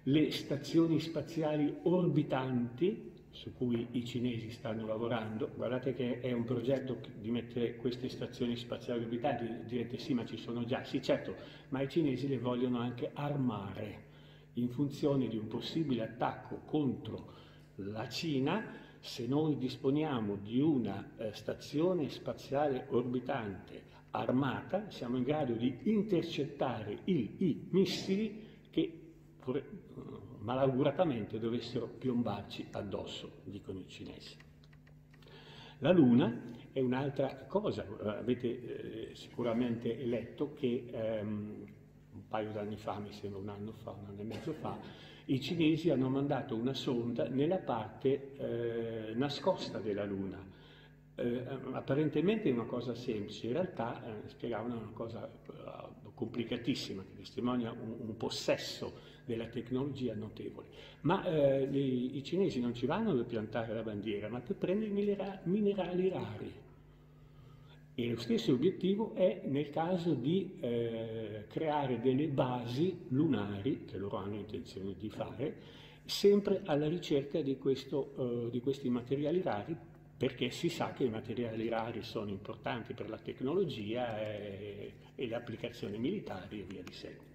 le stazioni spaziali orbitanti, su cui i cinesi stanno lavorando. Guardate che è un progetto di mettere queste stazioni spaziali orbitanti, direte sì ma ci sono già, sì certo, ma i cinesi le vogliono anche armare in funzione di un possibile attacco contro la Cina. Se noi disponiamo di una eh, stazione spaziale orbitante armata, siamo in grado di intercettare i, i missili che malauguratamente dovessero piombarci addosso, dicono i cinesi. La Luna è un'altra cosa, avete eh, sicuramente letto che ehm, paio d'anni fa, mi sembra un anno fa, un anno e mezzo fa, i cinesi hanno mandato una sonda nella parte eh, nascosta della Luna. Eh, apparentemente è una cosa semplice, in realtà eh, spiegavano una cosa uh, complicatissima che testimonia un, un possesso della tecnologia notevole. Ma eh, i, i, cinesi non ci vanno per piantare la bandiera, ma per prendere minera, minerali rari. E lo stesso obiettivo è nel caso di eh, creare delle basi lunari, che loro hanno intenzione di fare, sempre alla ricerca di, questo, eh, di questi materiali rari, perché si sa che i materiali rari sono importanti per la tecnologia e, e le applicazioni militari e via di seguito.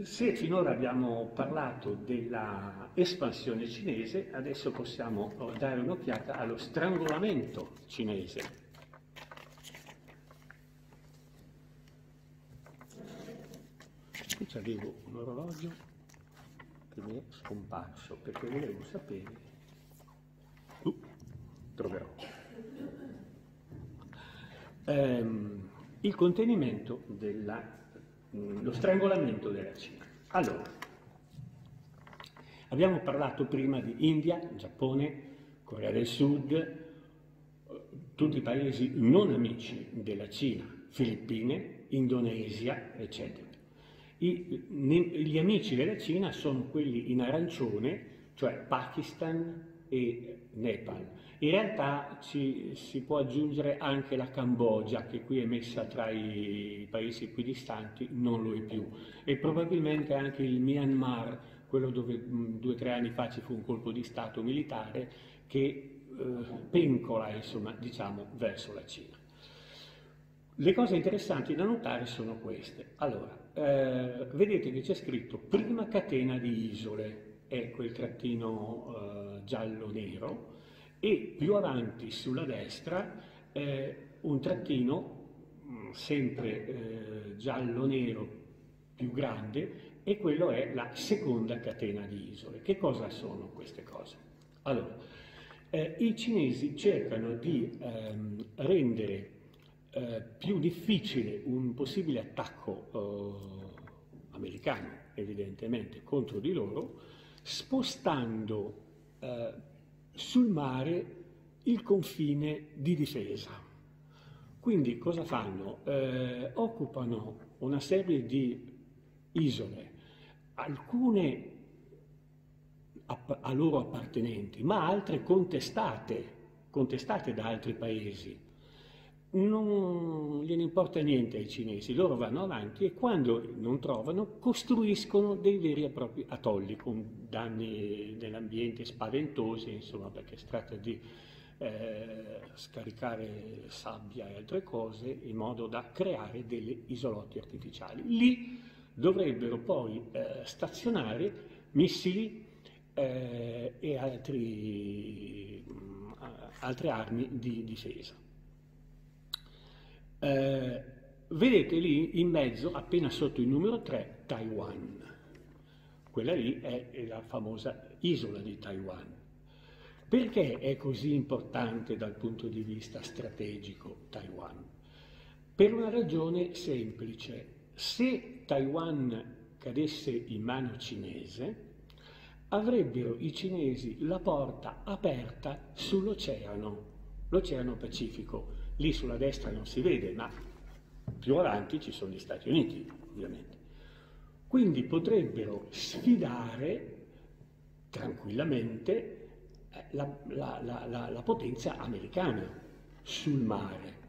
Se finora abbiamo parlato della espansione cinese, adesso possiamo oh, dare un'occhiata allo strangolamento cinese. Qui avevo un orologio che mi è scomparso perché volevo sapere. Uh, troverò. Ehm, il contenimento della lo strangolamento della Cina. Allora, abbiamo parlato prima di India, Giappone, Corea del Sud, eh, tutti i paesi non amici della Cina, Filippine, Indonesia, eccetera. I, gli amici della Cina sono quelli in arancione, cioè Pakistan e Nepal. In realtà ci, si può aggiungere anche la Cambogia, che qui è messa tra i paesi equidistanti, non lo è più, e probabilmente anche il Myanmar, quello dove mh, due o tre anni fa ci fu un colpo di Stato militare che eh, pencola, insomma, diciamo, verso la Cina. Le cose interessanti da notare sono queste. Allora, eh, vedete che c'è scritto prima catena di isole, è quel trattino eh, giallo-nero, e più avanti sulla destra eh, un trattino mm, sempre eh, giallo-nero più grande e quello è la seconda catena di isole. Che cosa sono queste cose? Allora, eh, i cinesi cercano di ehm, rendere eh, più difficile un possibile attacco eh, americano, evidentemente, contro di loro, spostando eh, sul mare il confine di difesa. Quindi cosa fanno? Eh, occupano una serie di isole, alcune a loro appartenenti, ma altre contestate, contestate da altri paesi. Non gliene importa niente ai cinesi, loro vanno avanti e quando non trovano costruiscono dei veri e propri atolli con danni nell'ambiente spaventosi, insomma, perché si tratta di eh, scaricare sabbia e altre cose in modo da creare delle isolotti artificiali. Lì dovrebbero poi eh, stazionare missili eh, e altri, mh, mm, altre armi di difesa. Eh, vedete lì in mezzo, appena sotto il numero 3, Taiwan. Quella lì è la famosa isola di Taiwan. Perché è così importante dal punto di vista strategico Taiwan? Per una ragione semplice. Se Taiwan cadesse in mano cinese, avrebbero i cinesi la porta aperta sull'oceano, l'oceano Pacifico. Lì sulla destra non si vede, ma più avanti ci sono gli Stati Uniti, ovviamente. Quindi potrebbero sfidare tranquillamente eh, la, la, la, la, potenza americana sul mare.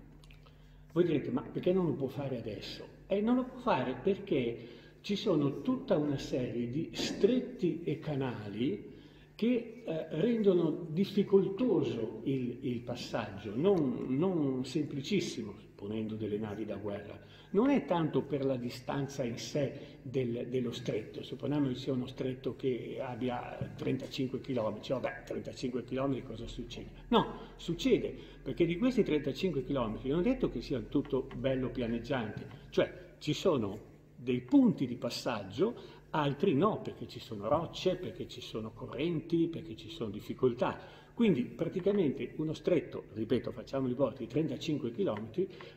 Voi direte, ma perché non lo può fare adesso? E non lo può fare perché ci sono tutta una serie di stretti e canali che eh, rendono difficoltoso il, il passaggio, non, non, semplicissimo, ponendo delle navi da guerra. Non è tanto per la distanza in sé del, dello stretto, supponiamo che sia uno stretto che abbia 35 km, vabbè 35 km cosa succede? No, succede perché di questi 35 km non è detto che sia tutto bello pianeggiante, cioè ci sono dei punti di passaggio, altri no, perché ci sono rocce, perché ci sono correnti, perché ci sono difficoltà. Quindi praticamente uno stretto, ripeto, facciamo il voto di 35 km,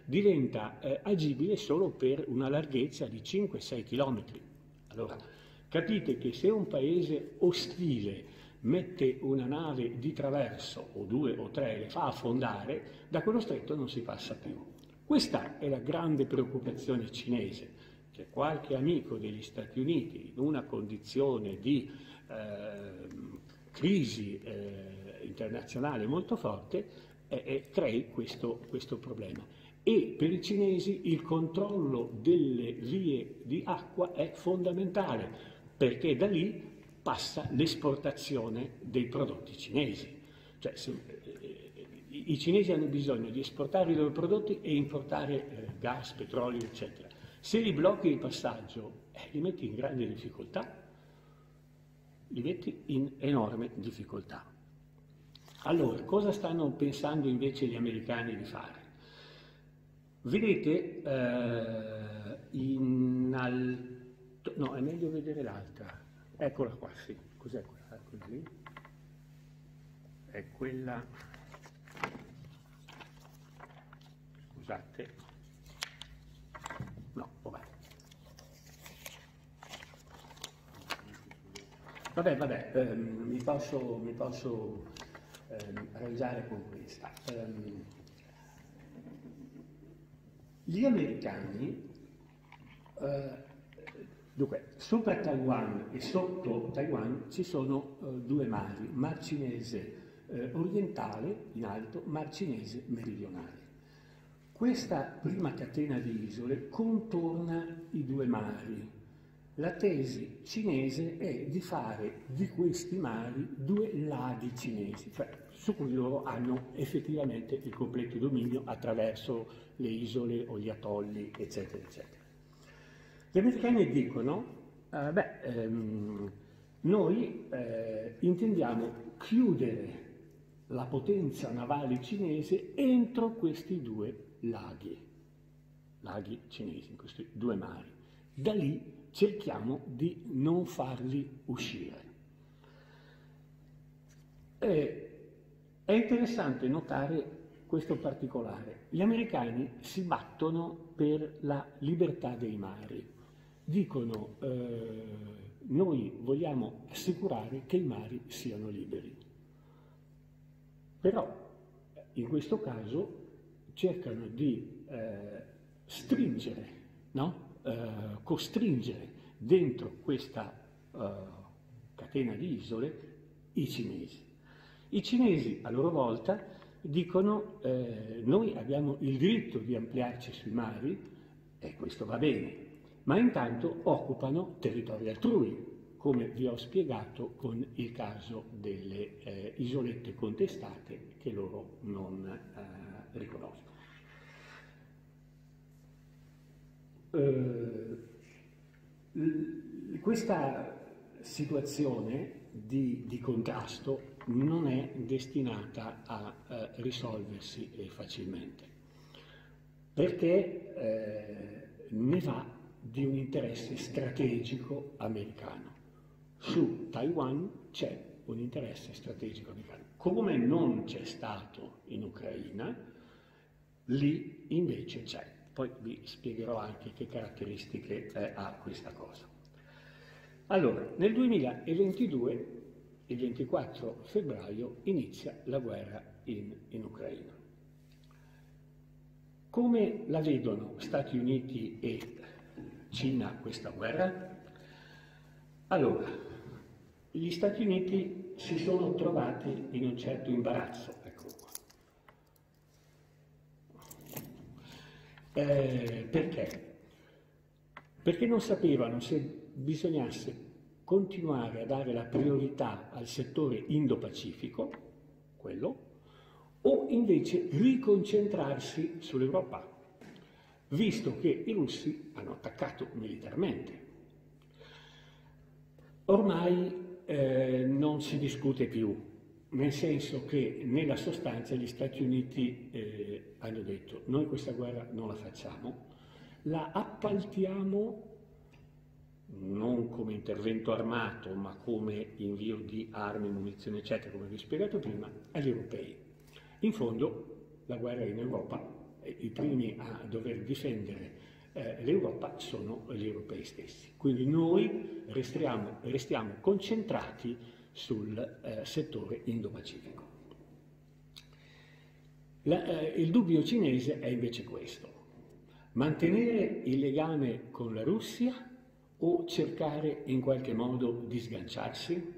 diventa eh, agibile solo per una larghezza di 5-6 km. Allora, capite che se un paese ostile mette una nave di traverso, o due o tre, le fa affondare, da quello stretto non si passa più. Questa è la grande preoccupazione cinese che qualche amico degli Stati Uniti in una condizione di eh, crisi eh, internazionale molto forte eh, crei questo, questo problema. E per i cinesi il controllo delle vie di acqua è fondamentale perché da lì passa l'esportazione dei prodotti cinesi. Cioè, se, eh, i cinesi hanno bisogno di esportare i loro prodotti e importare eh, gas, petrolio, eccetera. Se li blocchi il passaggio, eh, li metti in grande difficoltà, li metti in enorme difficoltà. Allora, cosa stanno pensando invece gli americani di fare? Vedete, eh, in alto... no, è meglio vedere l'altra. Eccola qua, sì. Cos'è quella? quella lì? È quella... Scusate, No, vabbè. Vabbè, vabbè, ehm, mi posso, mi posso ehm, arrangiare con questa. Ehm, gli americani eh, Dunque, sopra Taiwan e sotto Taiwan ci sono uh, due mari, Mar Cinese eh, orientale in alto, Mar Cinese meridionale. Questa prima catena di isole contorna i due mari. La tesi cinese è di fare di questi mari due laghi cinesi, cioè su cui loro hanno effettivamente il completo dominio attraverso le isole o gli atolli, eccetera, eccetera. Gli americani dicono, eh, beh, ehm, noi eh, intendiamo chiudere la potenza navale cinese entro questi due laghi, laghi cinesi, in questi due mari. Da lì cerchiamo di non farli uscire. E è interessante notare questo particolare. Gli americani si battono per la libertà dei mari. Dicono eh, noi vogliamo assicurare che i mari siano liberi. Però in questo caso cercano di eh, stringere, no? Eh, costringere dentro questa eh, catena di isole i cinesi. I cinesi a loro volta dicono eh, noi abbiamo il diritto di ampliarci sui mari e questo va bene, ma intanto occupano territori altrui, come vi ho spiegato con il caso delle eh, isolette contestate che loro non eh, riconoscono. Eh, questa situazione di, di, contrasto non è destinata a eh, risolversi facilmente, perché eh, ne va di un interesse strategico americano. Su Taiwan c'è un interesse strategico americano. Come non c'è stato in Ucraina, lì invece c'è. Poi vi spiegherò anche che caratteristiche eh, ha questa cosa. Allora, nel 2022, il 24 febbraio, inizia la guerra in, in Ucraina. Come la vedono Stati Uniti e Cina questa guerra? Allora, gli Stati Uniti si sono trovati in un certo imbarazzo, ecco qua. Eh, perché? Perché non sapevano se bisognasse continuare a dare la priorità al settore Indo-Pacifico, quello, o invece riconcentrarsi sull'Europa, visto che i russi hanno attaccato militarmente. Ormai eh, non si discute più, nel senso che nella sostanza gli Stati Uniti eh, hanno detto noi questa guerra non la facciamo, la appaltiamo non come intervento armato, ma come invio di armi, munizioni, eccetera, come vi ho spiegato prima, agli europei. In fondo la guerra in Europa, i primi a dover difendere eh, l'Europa sono gli europei stessi. Quindi noi restiamo, restiamo concentrati sul eh, settore Indo-Pacifico. eh, il dubbio cinese è invece questo, mantenere il legame con la Russia o cercare in qualche modo di sganciarsi?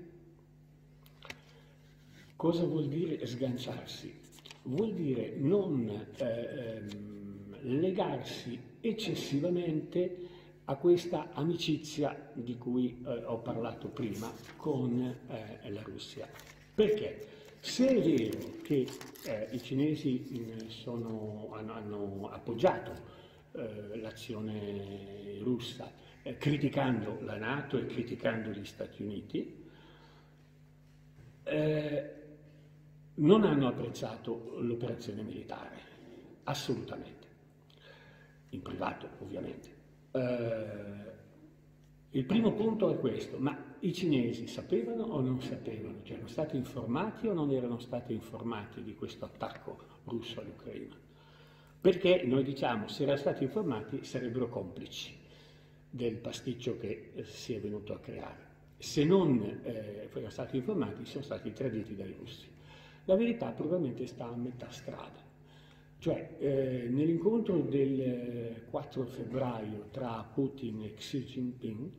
Cosa vuol dire sganciarsi? Vuol dire non eh, ehm, legarsi eccessivamente a questa amicizia di cui eh, ho parlato prima con eh, la Russia. Perché? Se è vero che eh, i cinesi sono, hanno, hanno, appoggiato eh, l'azione russa eh, criticando la Nato e criticando gli Stati Uniti, eh, non hanno apprezzato l'operazione militare, assolutamente in privato ovviamente. Eh, il primo punto è questo, ma i cinesi sapevano o non sapevano? Cioè erano stati informati o non erano stati informati di questo attacco russo all'Ucraina? Perché noi diciamo, se erano stati informati sarebbero complici del pasticcio che eh, si è venuto a creare. Se non eh, erano stati informati, sono stati traditi dai russi. La verità probabilmente sta a metà strada. Cioè, eh, nell'incontro del 4 febbraio tra Putin e Xi Jinping,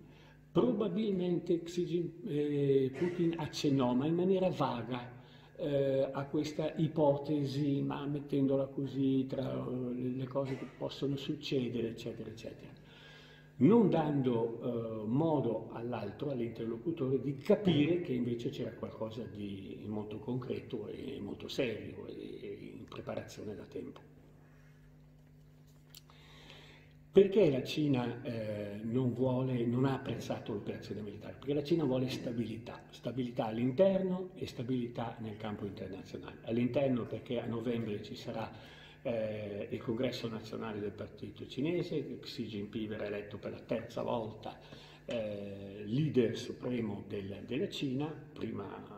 Probabilmente eh, Putin accennò, ma in maniera vaga, eh, a questa ipotesi, ma mettendola così tra le cose che possono succedere, eccetera, eccetera, non dando eh, modo all'altro, all'interlocutore, di capire che invece c'era qualcosa di molto concreto e molto serio e in preparazione da tempo. Perché la Cina eh, non, vuole, non, ha apprezzato l'operazione militare? Perché la Cina vuole stabilità, stabilità all'interno e stabilità nel campo internazionale. All'interno perché a novembre ci sarà eh, il congresso nazionale del partito cinese, Xi Jinping verrà eletto per la terza volta eh, leader supremo del, della Cina, prima,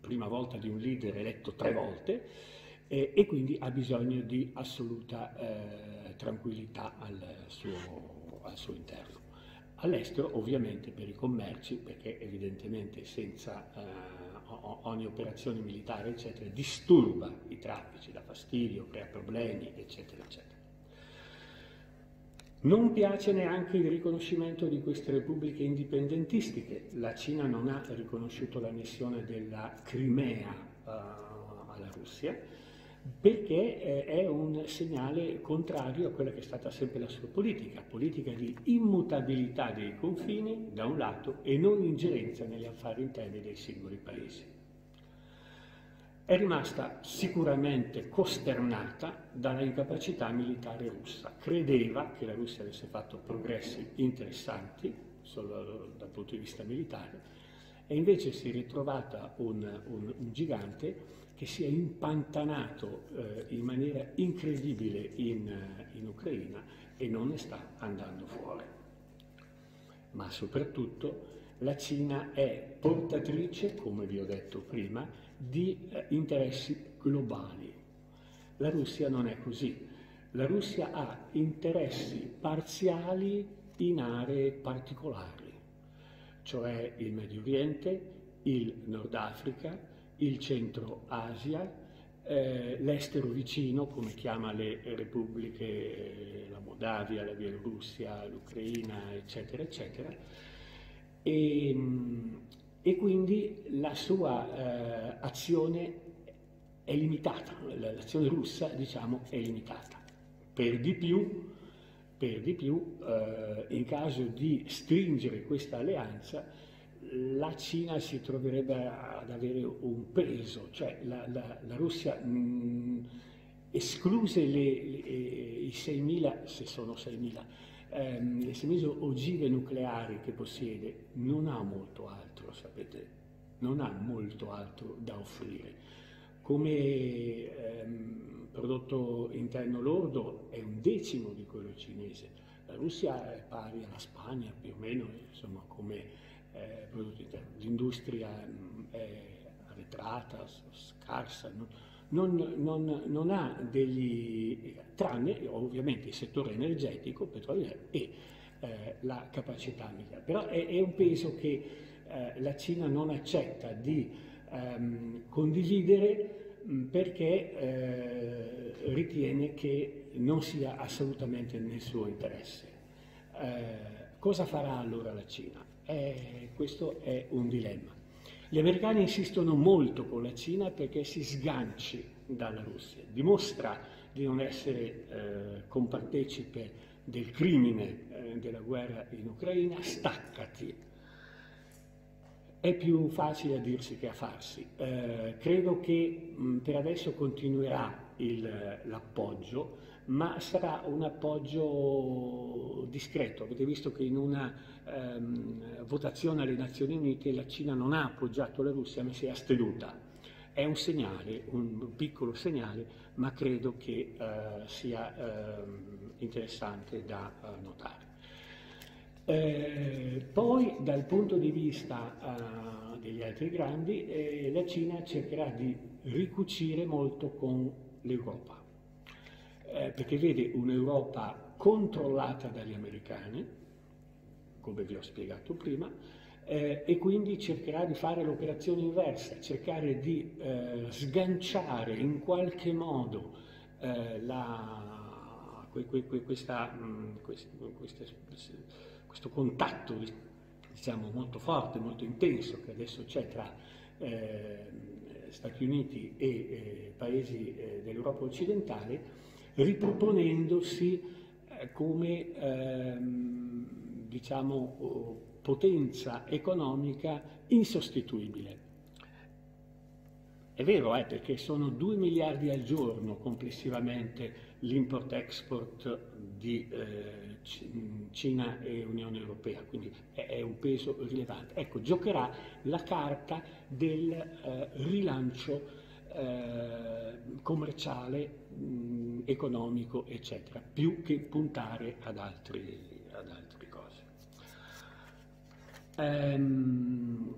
prima volta di un leader eletto tre volte, e quindi ha bisogno di assoluta eh, tranquillità al suo, al suo interno. All'estero ovviamente per i commerci, perché evidentemente senza eh, ogni operazione militare eccetera disturba i traffici, dà fastidio, crea problemi eccetera eccetera. Non piace neanche il riconoscimento di queste repubbliche indipendentistiche. La Cina non ha riconosciuto l'annessione della Crimea uh, alla Russia, perché eh, è un segnale contrario a quella che è stata sempre la sua politica, politica di immutabilità dei confini da un lato e non ingerenza negli affari interni dei singoli paesi. È rimasta sicuramente costernata dalla incapacità militare russa. Credeva che la Russia avesse fatto progressi interessanti solo dal punto di vista militare e invece si è ritrovata un, un, un gigante che si è impantanato eh, in maniera incredibile in, eh, in Ucraina e non ne sta andando fuori. Ma soprattutto la Cina è portatrice, come vi ho detto prima, di eh, interessi globali. La Russia non è così. La Russia ha interessi parziali in aree particolari, cioè il Medio Oriente, il Nord Africa, il centro Asia, eh, l'estero vicino, come chiama le repubbliche, eh, la Moldavia, la Bielorussia, l'Ucraina, eccetera, eccetera. E, mm, e quindi la sua eh, azione è limitata, l'azione russa diciamo è limitata. Per di più, per di più eh, in caso di stringere questa alleanza, la Cina si troverebbe ad avere un peso, cioè la, la, la Russia mh, escluse le, le, i 6.000, se sono 6.000, ehm, le 6.000 ogive nucleari che possiede, non ha molto altro, sapete, non ha molto altro da offrire. Come ehm, prodotto interno lordo è un decimo di quello cinese. La Russia è pari alla Spagna più o meno, insomma, come eh. L'industria mm, è arretrata, scarsa, non, non, non, ha degli, tranne ovviamente il settore energetico, petrolio e eh, la capacità militare. Però è, è un peso che eh, la Cina non accetta di ehm, condividere mm, perché eh, ritiene che non sia assolutamente nel suo interesse. Eh, cosa farà allora la Cina? Eh, questo è un dilemma. Gli americani insistono molto con la Cina perché si sganci dalla Russia, dimostra di non essere eh, compartecipe del crimine eh, della guerra in Ucraina, staccati. È più facile a dirsi che a farsi. Eh, credo che mh, per adesso continuerà l'appoggio, ma sarà un appoggio discreto. Avete visto che in una ehm, votazione alle Nazioni Unite la Cina non ha appoggiato la Russia, ma si è astenuta. È un segnale, un piccolo segnale, ma credo che eh, sia eh, interessante da eh, notare. Eh, poi dal punto di vista uh, degli altri grandi, eh, la Cina cercherà di ricucire molto con l'Europa eh, perché vede un'Europa controllata dagli americani, come vi ho spiegato prima, eh, e quindi cercherà di fare l'operazione inversa, cercare di eh, sganciare in qualche modo eh, la, que, que, que, questa, mh, questa, questa, questo contatto diciamo, molto forte, molto intenso che adesso c'è tra eh, Stati Uniti e eh, paesi eh, dell'Europa occidentale, riproponendosi come ehm, diciamo, potenza economica insostituibile. È vero, eh, perché sono 2 miliardi al giorno complessivamente l'import-export di eh, Cina e Unione Europea, quindi è, è, un peso rilevante. Ecco, giocherà la carta del eh, rilancio eh, commerciale, mh, economico, eccetera, più che puntare ad, altri, ad altre cose. Ehm,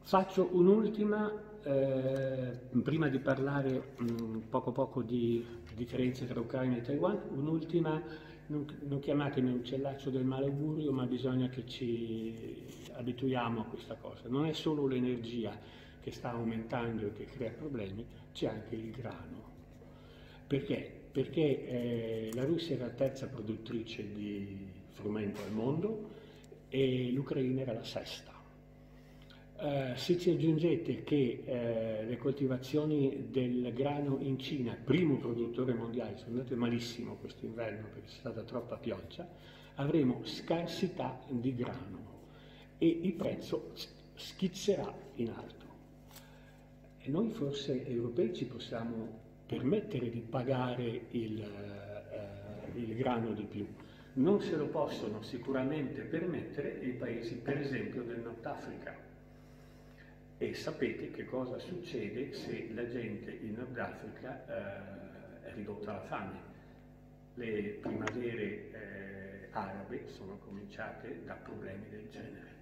faccio un'ultima eh, prima di parlare mh, mm, poco poco di differenze tra Ucraina e Taiwan, un'ultima, non, non chiamatemi uccellaccio del malaugurio, ma bisogna che ci abituiamo a questa cosa. Non è solo l'energia che sta aumentando e che crea problemi, c'è anche il grano. Perché? Perché eh, la Russia era la terza produttrice di frumento al mondo e l'Ucraina era la sesta. Eh, se ci aggiungete che eh, le coltivazioni del grano in Cina, primo produttore mondiale, sono andate malissimo quest'inverno perché c'è stata troppa pioggia, avremo scarsità di grano e il prezzo schizzerà in alto. E noi forse europei ci possiamo permettere di pagare il, eh, il grano di più. Non se lo possono sicuramente permettere i paesi, per esempio, del Nord Africa e sapete che cosa succede se la gente in Nord Africa eh, è ridotta alla fame. Le primavere eh, arabe sono cominciate da problemi del genere.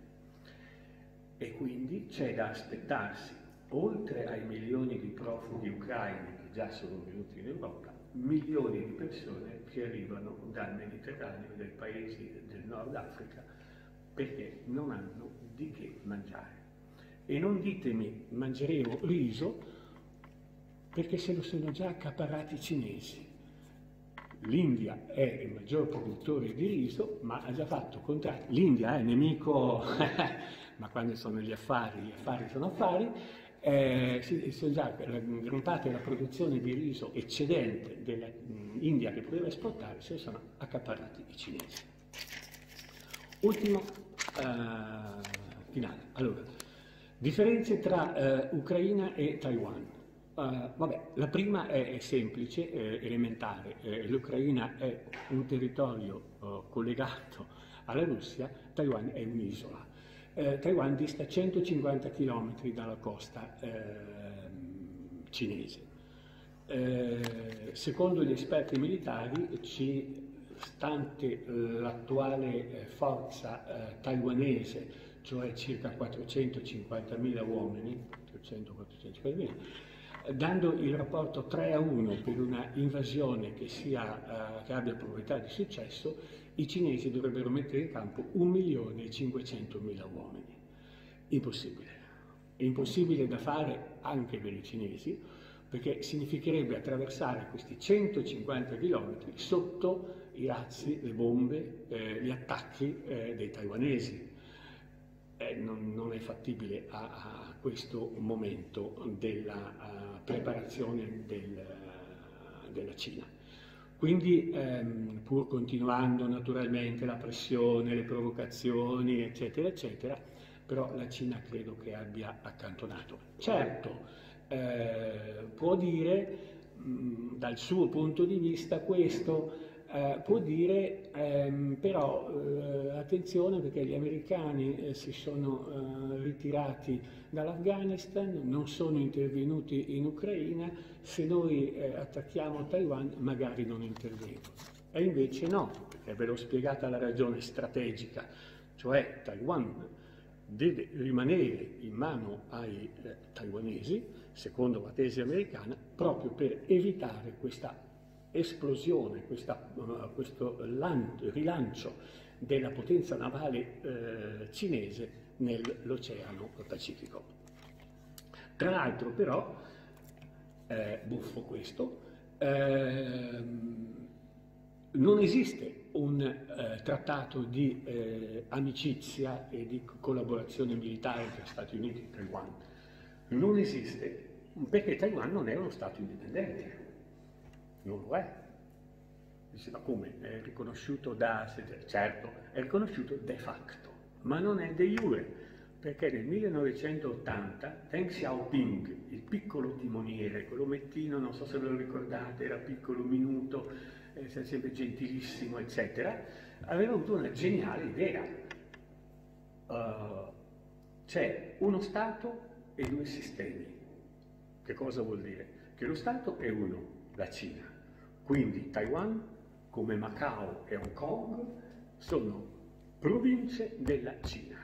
E quindi c'è da aspettarsi, oltre ai milioni di profughi ucraini che già sono venuti in Europa, milioni di persone che arrivano dal Mediterraneo, dai paesi del Nord Africa, perché non hanno di che mangiare. E non ditemi mangeremo riso perché se lo sono già accaparrati i cinesi. L'India è il maggior produttore di riso, ma ha già fatto contratti. L'India è nemico, ma quando sono gli affari, gli affari sono affari. Eh, sono già, gran parte della produzione di riso eccedente dell'India che poteva esportare se sono accaparrati i cinesi. Ultimo uh, finale. Allora, Differenze tra eh, Ucraina e Taiwan. Uh, vabbè, la prima è, è semplice, è elementare. Eh, L'Ucraina è un territorio uh, collegato alla Russia, Taiwan è un'isola. Eh, Taiwan dista 150 km dalla costa ehm, cinese. Eh, secondo gli esperti militari, ci, stante l'attuale eh, forza taiwanese cioè circa 450.000 uomini, 300-450.000, dando il rapporto 3 a 1 per una invasione che, sia, uh, che abbia probabilità di successo, i cinesi dovrebbero mettere in campo 1.500.000 uomini. Impossibile. Impossibile da fare anche per i cinesi, perché significherebbe attraversare questi 150 km sotto i razzi, le bombe, eh, gli attacchi eh, dei taiwanesi eh, non, non, è fattibile a, a questo momento della uh, preparazione del, della Cina. Quindi ehm, pur continuando naturalmente la pressione, le provocazioni, eccetera, eccetera, però la Cina credo che abbia accantonato. Certo, eh, può dire mh, dal suo punto di vista questo eh, può dire ehm, però eh, attenzione perché gli americani eh, si sono eh, ritirati dall'Afghanistan, non sono intervenuti in Ucraina, se noi eh, attacchiamo Taiwan magari non intervengono. E invece no, perché ve l'ho spiegata la ragione strategica, cioè Taiwan deve rimanere in mano ai eh, taiwanesi, secondo la tesi americana, proprio per evitare questa esplosione, questa, uh, questo rilancio della potenza navale uh, cinese nell'Oceano Pacifico. Tra l'altro però, eh, buffo questo, eh, non esiste un eh, trattato di eh, amicizia e di collaborazione militare tra Stati Uniti e Taiwan. Non esiste perché Taiwan non è uno Stato indipendente, non lo è. Dice, ma come? È riconosciuto da... Certo, è riconosciuto de facto, ma non è de jure perché nel 1980 Deng Xiaoping, il piccolo timoniere, quello mettino, non so se ve lo ricordate, era piccolo, minuto, eh, sempre gentilissimo, eccetera, aveva avuto una geniale idea. Uh, c'è uno Stato e due sistemi. Che cosa vuol dire? Che lo Stato è uno, la Cina. Quindi Taiwan, come Macao e Hong Kong, sono province della Cina.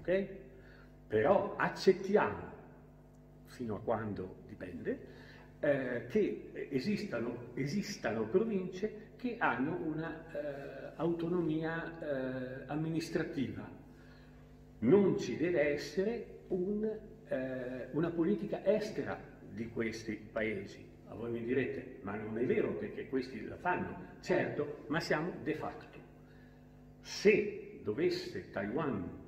Okay? Però accettiamo, fino a quando dipende, eh, che esistano, esistano, province che hanno un'autonomia eh, eh, amministrativa. Non ci deve essere un, eh, una politica estera di questi paesi. A voi mi direte, ma non è vero perché questi la fanno. Certo, ma siamo de facto. Se dovesse Taiwan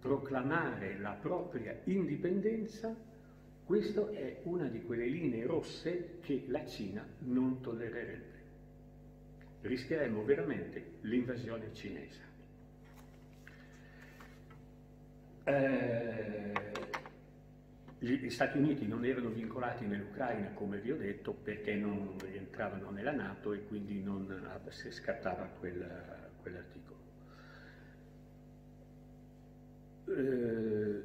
proclamare la propria indipendenza, questa è una di quelle linee rosse che la Cina non tollererebbe. Rischieremmo veramente l'invasione cinese. Eh, gli Stati Uniti non erano vincolati nell'Ucraina, come vi ho detto, perché non rientravano nella Nato e quindi non si scattava quel, quell'articolo. Eh,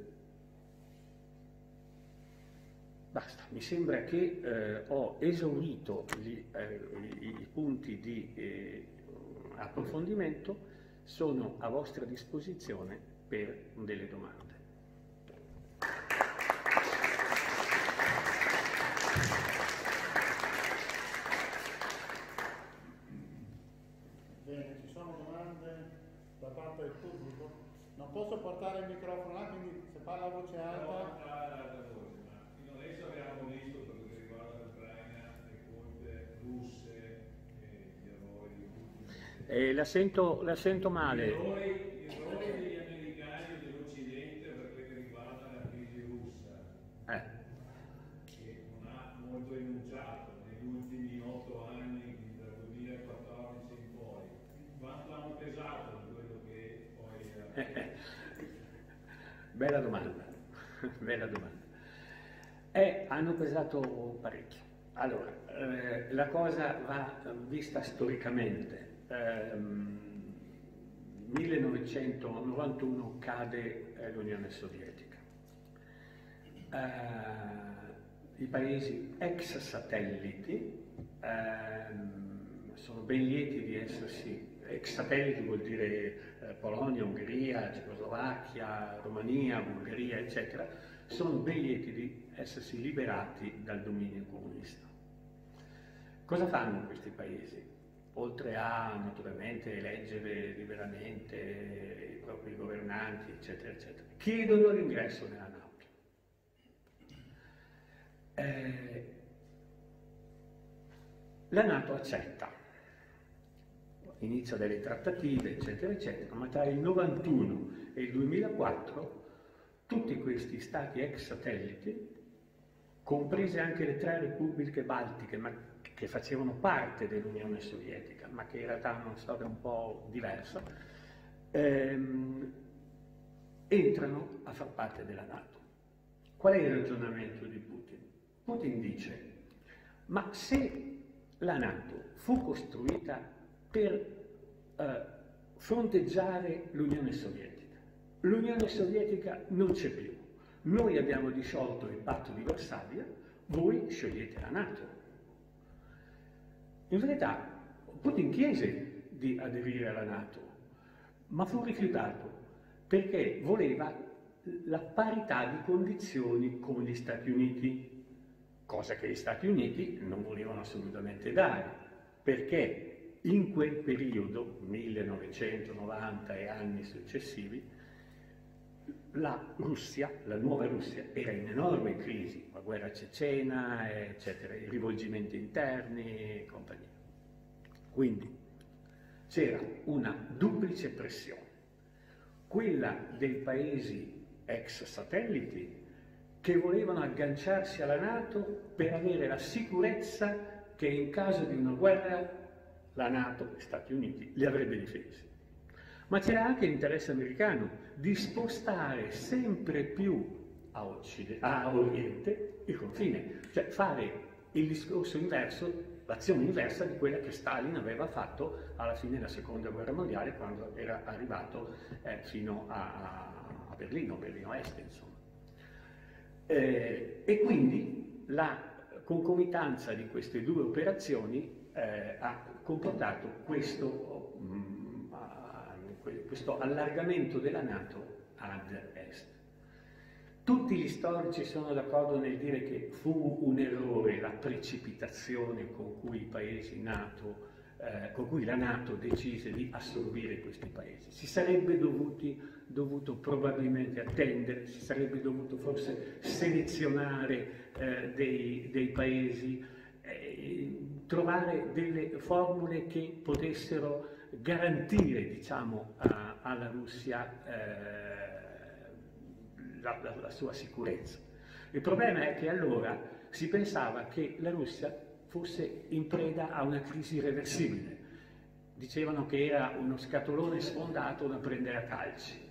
basta, mi sembra che eh, ho esaurito gli, eh, i, i, punti di eh, approfondimento, sono a vostra disposizione per delle domande. Bene, ci sono domande da parte del pubblico? Non posso portare il microfono là, quindi se parla a voce alta... No, voce, ma fino adesso abbiamo visto per quanto riguarda l'Ucraina le colpe russe e gli errori di Putin. Eh, la, sento, la sento male. Gli errori, gli errori degli americani e dell'Occidente per quel che riguarda la crisi russa. Eh. Che non ha molto enunciato negli ultimi otto anni, dal 2014 in poi. Quanto hanno pesato Bella domanda, bella domanda. Eh, hanno pesato parecchio. Allora, eh, la cosa va vista storicamente. Eh, 1991 cade eh, l'Unione Sovietica. Eh, I paesi ex satelliti ehm, sono ben lieti di essersi ex satelliti vuol dire eh, Polonia, Ungheria, Cecoslovacchia, Romania, Bulgaria, eccetera, sono ben lieti di essersi liberati dal dominio comunista. Cosa fanno questi paesi? Oltre a naturalmente eleggere liberamente i propri governanti, eccetera, eccetera, chiedono l'ingresso nella NATO. Eh, la Nato accetta inizio delle trattative, eccetera, eccetera, ma tra il 91 e il 2004 tutti questi stati ex satelliti, comprese anche le tre repubbliche baltiche, ma che facevano parte dell'Unione Sovietica, ma che in realtà hanno una storia un po' diversa, ehm, entrano a far parte della Nato. Qual è il ragionamento di Putin? Putin dice, ma se la Nato fu costruita per eh, fronteggiare l'Unione Sovietica. L'Unione Sovietica non c'è più. Noi abbiamo disciolto il patto di Varsavia, voi scegliete la Nato. In verità Putin chiese di aderire alla Nato, ma fu rifiutato perché voleva la parità di condizioni con gli Stati Uniti, cosa che gli Stati Uniti non volevano assolutamente dare, perché in quel periodo, 1990 e anni successivi, la Russia, la nuova Russia, era in enorme crisi, la guerra cecena, eccetera, i rivolgimenti interni e compagnia. Quindi c'era una duplice pressione, quella dei paesi ex satelliti che volevano agganciarsi alla Nato per avere la sicurezza che in caso di una guerra la Nato, gli Stati Uniti, li avrebbe difesi. Ma c'era anche l'interesse americano di spostare sempre più a, Occide, a Oriente il confine, cioè fare il discorso inverso l'azione inversa di quella che Stalin aveva fatto alla fine della seconda guerra mondiale quando era arrivato eh, fino a, a, Berlino, Berlino Est insomma. Eh, e quindi la concomitanza di queste due operazioni eh, ha comportato questo, mm, questo allargamento della Nato ad est. Tutti gli storici sono d'accordo nel dire che fu un errore la precipitazione con cui, NATO, eh, con cui la Nato decise di assorbire questi paesi. Si sarebbe dovuti, dovuto probabilmente attendere, si sarebbe dovuto forse selezionare eh, dei, dei, paesi, eh, trovare delle formule che potessero garantire diciamo, a, alla Russia eh, la, la, la sua sicurezza. Il problema è che allora si pensava che la Russia fosse in preda a una crisi irreversibile. Dicevano che era uno scatolone sfondato da prendere a calci.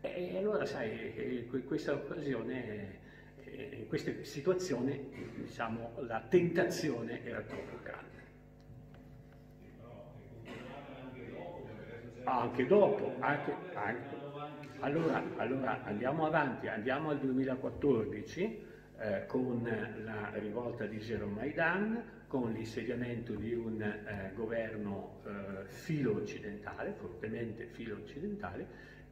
E allora, sai, in questa occasione, in questa situazione, diciamo, la tentazione era troppo grande. Anche dopo, anche, anche, allora, allora, andiamo avanti, andiamo al 2014 eh, con la rivolta di Maidan, con l'insediamento di un eh, governo eh, filo-occidentale, fortemente filo-occidentale,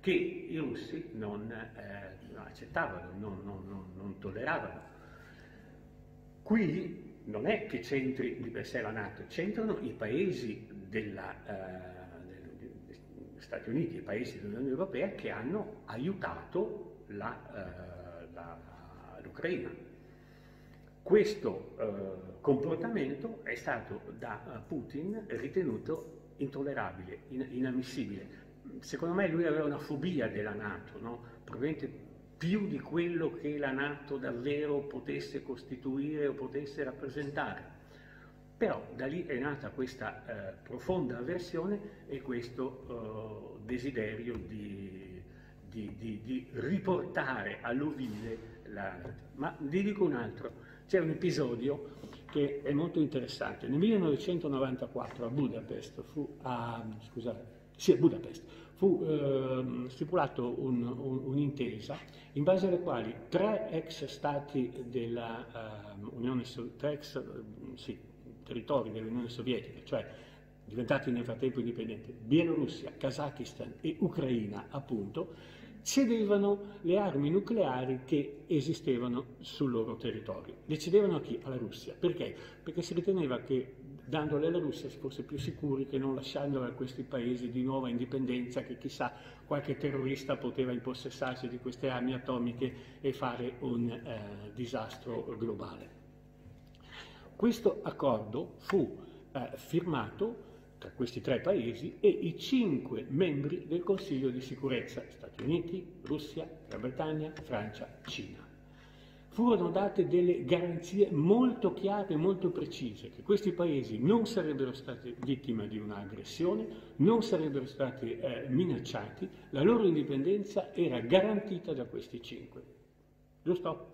che i russi non eh, accettavano, non, non, non, tolleravano. Qui non è che c'entri di per sé la Nato, c'entrano i paesi della eh, Stati Uniti e paesi dell'Unione Europea che hanno aiutato eh, l'Ucraina. Questo eh, comportamento è stato da Putin ritenuto intollerabile, in, inammissibile. Secondo me lui aveva una fobia della Nato, no? probabilmente più di quello che la Nato davvero potesse costituire o potesse rappresentare. Però da lì è nata questa eh, profonda avversione e questo eh, desiderio di, di, di, di, riportare all'ovile la... Ma vi dico un altro, c'è un episodio che è molto interessante. Nel 1994 a Budapest fu, a, scusate, sì, a Budapest, fu eh, stipulato un, un, un'intesa in base alle quali tre ex stati dell'Unione uh, Sovietica, sì, territori dell'Unione Sovietica, cioè diventati nel frattempo indipendenti, Bielorussia, Kazakistan e Ucraina, appunto, cedevano le armi nucleari che esistevano sul loro territorio. Le cedevano a chi? Alla Russia. Perché? Perché si riteneva che dandole alla Russia si fosse più sicuri che non lasciandole a questi paesi di nuova indipendenza, che chissà qualche terrorista poteva impossessarsi di queste armi atomiche e fare un eh, disastro globale. Questo accordo fu eh, firmato tra questi tre paesi e i cinque membri del Consiglio di sicurezza, Stati Uniti, Russia, Gran Bretagna, Francia, Cina. Furono date delle garanzie molto chiare e molto precise che questi paesi non sarebbero stati vittime di un'aggressione, non sarebbero stati eh, minacciati, la loro indipendenza era garantita da questi cinque. Giusto?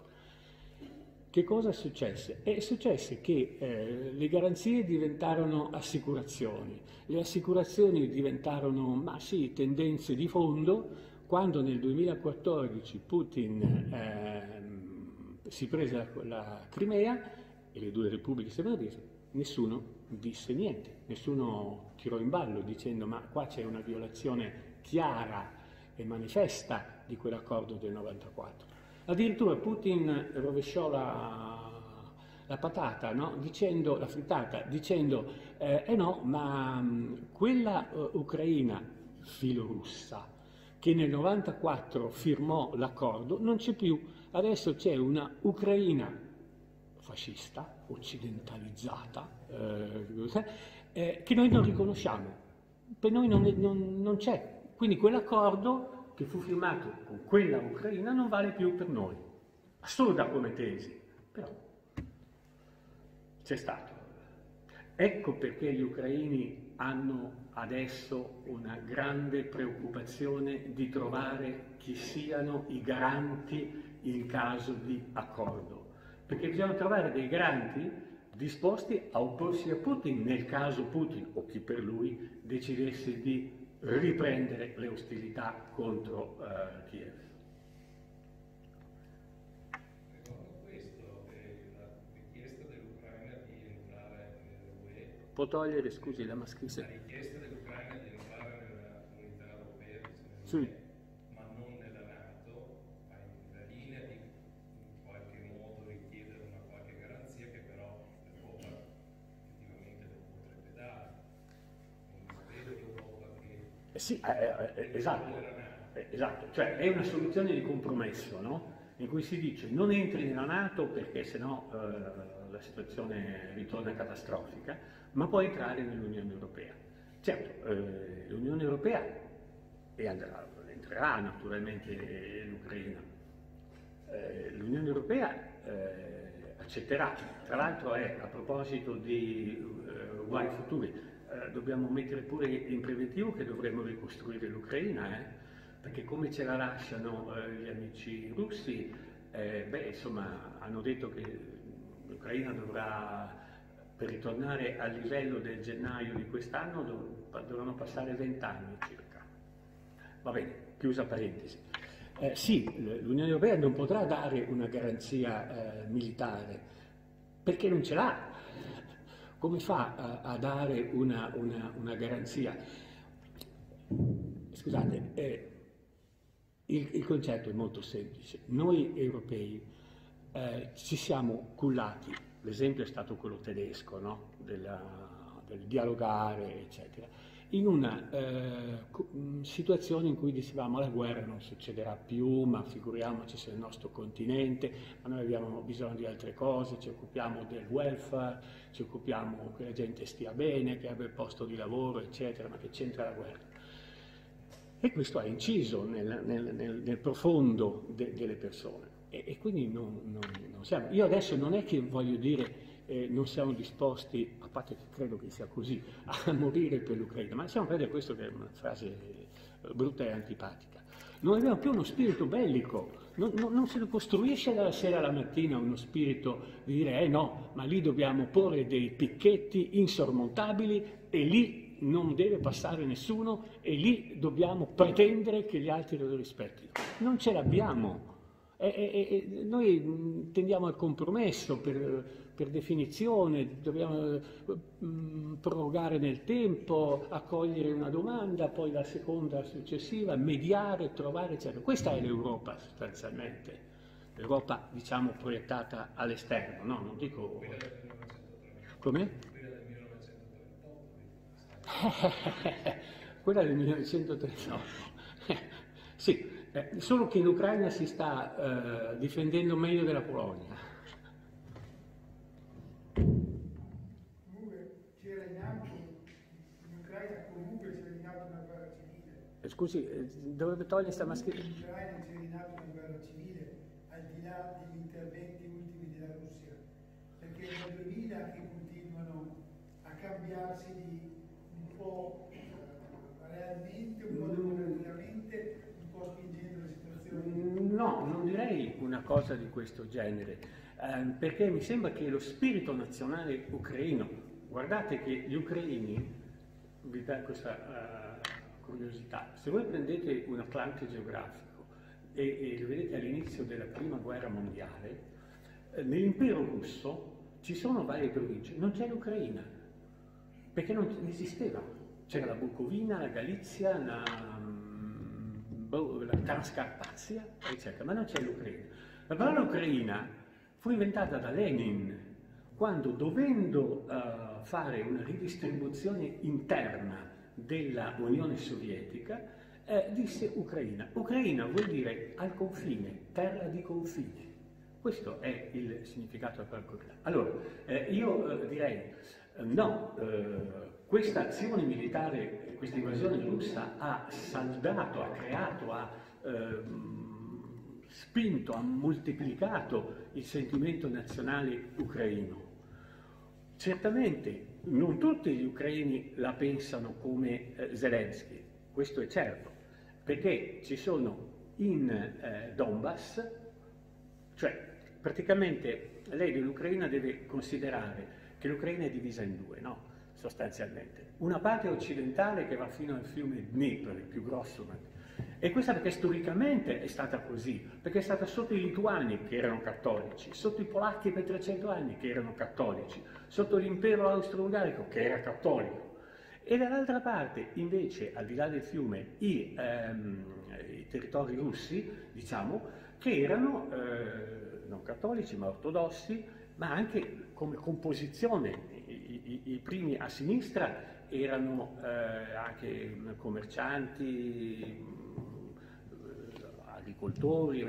Che cosa successe? È successo che eh, le garanzie diventarono assicurazioni, le assicurazioni diventarono, ma sì, tendenze di fondo, quando nel 2014 Putin eh, si prese la, Crimea e le due repubbliche separatiste, nessuno disse niente, nessuno tirò in ballo dicendo ma qua c'è una violazione chiara e manifesta di quell'accordo del 94. Addirittura Putin rovesciò la, la patata, no? dicendo, la frittata, dicendo eh, eh no, ma mh, mm, quella uh, ucraina filorussa che nel 94 firmò l'accordo non c'è più, adesso c'è una Ucraina fascista, occidentalizzata, eh, eh, che noi non riconosciamo. per noi non, non, non c'è. Quindi quell'accordo che fu firmato con quella Ucraina non vale più per noi. Assurda come tesi, però c'è stato. Ecco perché gli ucraini hanno adesso una grande preoccupazione di trovare chi siano i garanti in caso di accordo, perché bisogna trovare dei garanti disposti a opporsi a Putin nel caso Putin o chi per lui decidesse di riprendere le ostilità contro uh, Kiev. Può togliere, scusi, la mascherina. La richiesta dell'Ucraina di entrare nella comunità europea, sì. Sì, eh, eh, esatto, eh, esatto, cioè è una soluzione di compromesso, no? In cui si dice non entri nella Nato perché sennò eh, la situazione ritorna catastrofica, ma può entrare nell'Unione Europea. Certo, eh, l'Unione Europea e andrà, entrerà naturalmente l'Ucraina. Eh, L'Unione Europea eh, accetterà, tra l'altro è a proposito di eh, guai futuri, eh, dobbiamo mettere pure in preventivo che dovremmo ricostruire l'Ucraina, eh, perché come ce la lasciano gli amici russi, beh, insomma, hanno detto che l'Ucraina dovrà per ritornare al livello del gennaio di quest'anno dov dovranno passare 20 anni circa. Va bene, chiusa parentesi. Eh, sì, l'Unione Europea non potrà dare una garanzia eh, militare perché non ce l'ha. Come fa a, a dare una, una, una, garanzia? Scusate, eh, il, il, concetto è molto semplice. Noi europei eh, ci siamo cullati l'esempio è stato quello tedesco, no? Della, del dialogare, eccetera, in una eh, situazione in cui dicevamo la guerra non succederà più, ma figuriamoci se il nostro continente, ma noi abbiamo bisogno di altre cose, ci occupiamo del welfare, ci occupiamo che la gente stia bene, che abbia il posto di lavoro, eccetera, ma che c'entra la guerra. E questo ha inciso nel, nel, nel, nel profondo de, delle persone. E, e quindi non, non, non, siamo. Io adesso non è che voglio dire eh, non siamo disposti, a parte che credo che sia così, a morire per l'Ucraina, ma siamo credere questo che è una frase eh, brutta e antipatica. Non abbiamo più uno spirito bellico, non, non, non, si costruisce dalla sera alla mattina uno spirito di dire eh no, ma lì dobbiamo porre dei picchetti insormontabili e lì non deve passare nessuno e lì dobbiamo pretendere che gli altri lo rispettino. Non ce l'abbiamo. E, e, e noi tendiamo al compromesso per, per definizione, dobbiamo mh, mm, prorogare nel tempo, accogliere una domanda, poi la seconda successiva, mediare, trovare, eccetera. Questa è l'Europa sostanzialmente, l'Europa diciamo proiettata all'esterno, no? Non dico... Come? Quella del 1938. sì, eh, solo che l'Ucraina si sta eh, difendendo meglio della Polonia. Atto una guerra civile. Eh, scusi, eh, dove toglie questa mascherina? In Ucraina c'era in atto una guerra civile, al di là degli interventi ultimi della Russia, perché è dal 2000 che continuano a cambiarsi di un po' eh, realmente, un po' democraticamente No, non direi una cosa di questo genere, eh, perché mi sembra che lo spirito nazionale ucraino, guardate che gli ucraini, vi dà questa uh, curiosità, se voi prendete un Atlante geografico e, e lo vedete all'inizio della prima guerra mondiale, eh, nell'impero russo ci sono varie province, non c'è l'Ucraina, perché non esisteva, c'era la Bucovina, la Galizia, la la Transcarpazia, eccetera, ma non c'è l'Ucraina. La parola ucraina fu inventata da Lenin quando, dovendo uh, fare una ridistribuzione interna della Unione Sovietica, eh, disse Ucraina. Ucraina vuol dire al confine, terra di confine. Questo è il significato della parola. Allora, eh, io eh, direi eh, no, eh, questa azione militare, questa invasione russa ha saldato, ha creato, ha ehm, spinto, ha moltiplicato il sentimento nazionale ucraino. Certamente non tutti gli ucraini la pensano come eh, Zelensky, questo è certo, perché ci sono in eh, Donbass, cioè praticamente lei dell'Ucraina deve considerare che l'Ucraina è divisa in due, no? sostanzialmente. Una parte occidentale che va fino al fiume Dnipro, il più grosso, e questa perché storicamente è stata così, perché è stata sotto i lituani che erano cattolici, sotto i polacchi per 300 anni che erano cattolici, sotto l'impero austro-ungarico che era cattolico. E dall'altra parte, invece, al di là del fiume, i, ehm, i territori russi, diciamo, che erano eh, non cattolici ma ortodossi, ma anche come composizione. I, i, i primi a sinistra erano eh, anche commercianti, eh, agricoltori,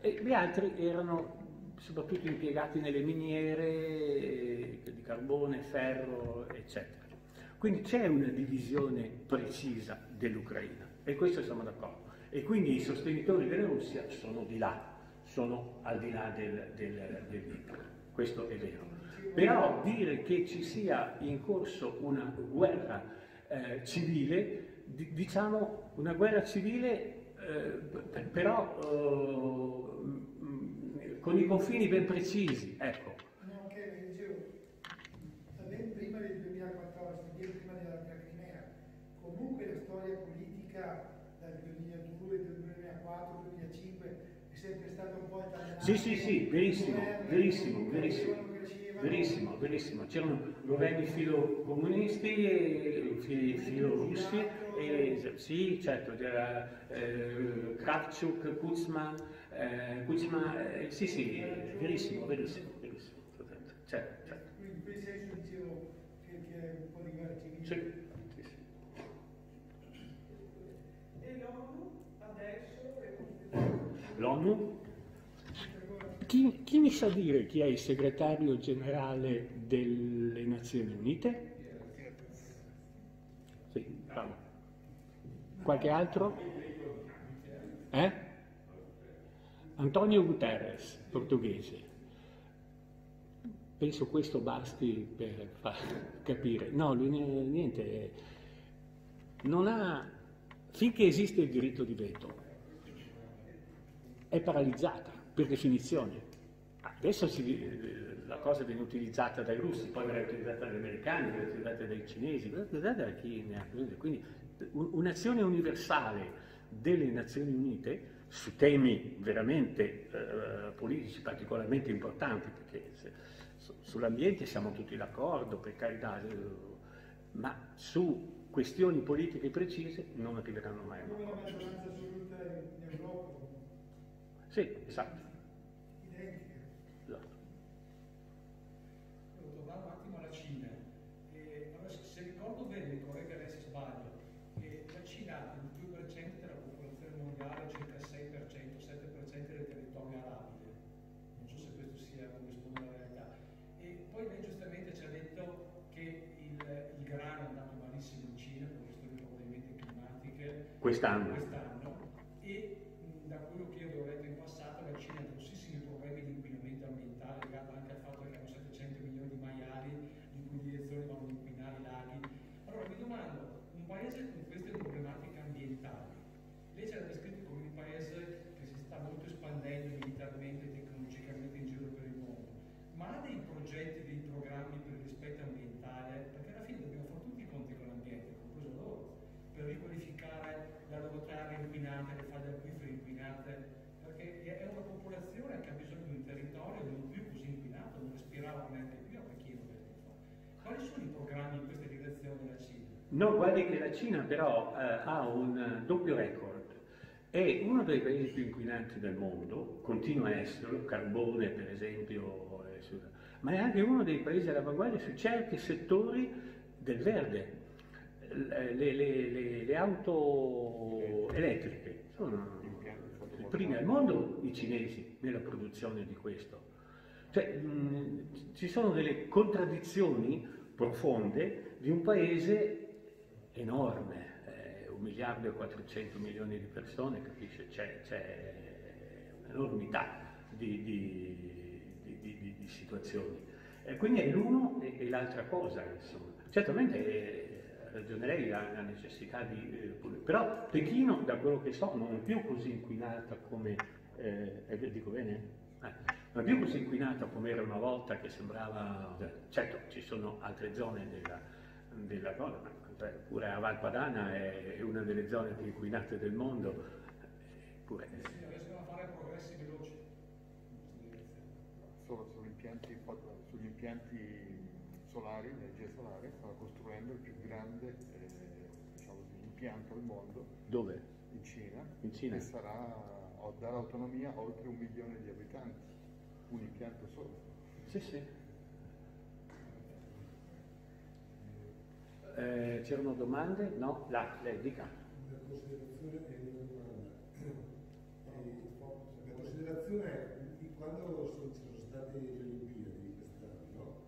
e gli altri erano soprattutto impiegati nelle miniere di carbone, ferro, eccetera. Quindi c'è una divisione precisa dell'Ucraina e questo siamo d'accordo. E quindi i sostenitori della Russia sono di là, sono al di là del, del, del. Questo è vero. Però dire che ci sia in corso una guerra eh, civile, di, diciamo una guerra civile eh, però eh, con i confini ben precisi, ecco. No, che dicevo, ben prima del 2014, ben prima della Crimea, comunque la storia politica dal 2002, dal 2004, 2005 è sempre stata un po' altalenante. Sì, sì, sì, verissimo, verissimo, verissimo. Verissimo, verissimo. C'erano governi filocomunisti e filorussi, e, sì, certo, c'era eh, Kravchuk, Kuzma, eh, Kuzma eh, sì, sì, verissimo, verissimo, verissimo. Certo, certo. In che, che è un po' di civile. Sì, sì, sì. E l'ONU adesso è. L'ONU? Chi, chi, mi sa dire chi è il segretario generale delle Nazioni Unite? Sì, bravo. Qualche altro? Eh? Antonio Guterres, portoghese. Penso questo basti per far capire. No, lui niente. Non ha, finché esiste il diritto di veto, è paralizzata per definizione. Adesso si, la cosa viene utilizzata dai russi, poi verrà utilizzata dagli americani, verrà utilizzata dai cinesi, verrà utilizzata da chi ne ha bisogno. Quindi un'azione universale delle Nazioni Unite su temi veramente eh, politici particolarmente importanti, perché se, su, sull'ambiente siamo tutti d'accordo, per carità, eh, ma su questioni politiche precise non arriveranno mai a un Come la accordo. maggioranza assoluta in Europa, Sì, esatto. Quest'anno. quest'anno e mh, da quello che io avevo letto in passato la Cina ha grossissimi problemi di inquinamento ambientale legato anche al fatto che hanno 700 milioni di maiali di cui direzione vanno ad inquinare i laghi. Allora mi domando, un paese con queste problematiche ambientali, lei ce l'ha descritto come un paese che si sta molto espandendo militarmente e tecnologicamente in giro per il mondo, ma ha dei progetti, dei programmi per il rispetto ambientale? Perché alla fine dobbiamo fare tutti i conti con l'ambiente, compreso loro per riqualificare la loro terra inquinata, le falde acquifere inquinate, perché è una popolazione che ha bisogno di un territorio non più così inquinato, non respirava neanche più a pochino tempo fa. Quali sono i programmi in questa direzione della Cina? No, guardi che la Cina però eh, ha un eh, doppio record. È uno dei paesi più inquinanti del mondo, continua a esserlo, carbone per esempio, eh, ma è anche uno dei paesi all'avanguardia su certi settori del verde. Le- le- le- le auto elettriche sono i primi al mondo i cinesi nella produzione di questo. Cioè, mh, ci sono delle contraddizioni profonde di un paese enorme, eh, un miliardo e 400 milioni di persone, capisce? C'è, un'enormità di, di, di, di, situazioni. E quindi è l'uno e, e l'altra cosa, insomma. Certamente eh, ragionerei la, necessità di... Eh, però Pechino, da quello che so, non è più così inquinata come... Eh, dico bene? Eh, non è più così inquinata come era una volta che sembrava... Certo, ci sono altre zone della, della cosa, ma pure la Val Padana è, una delle zone più inquinate del mondo. Pure, sì, riescono a fare progressi veloci. Solo sugli impianti, sugli impianti solari, energia solare, stanno costruendo il più grande eh, diciamo, impianto al mondo. Dove? In Cina. In Cina. Che sarà darà autonomia a oltre un milione di abitanti, un impianto solo. Sì, sì. Eh, c'erano domande? No? Là, lei dica. Una considerazione e una domanda. La considerazione è quando sono, ci sono state le Olimpiadi quest'anno,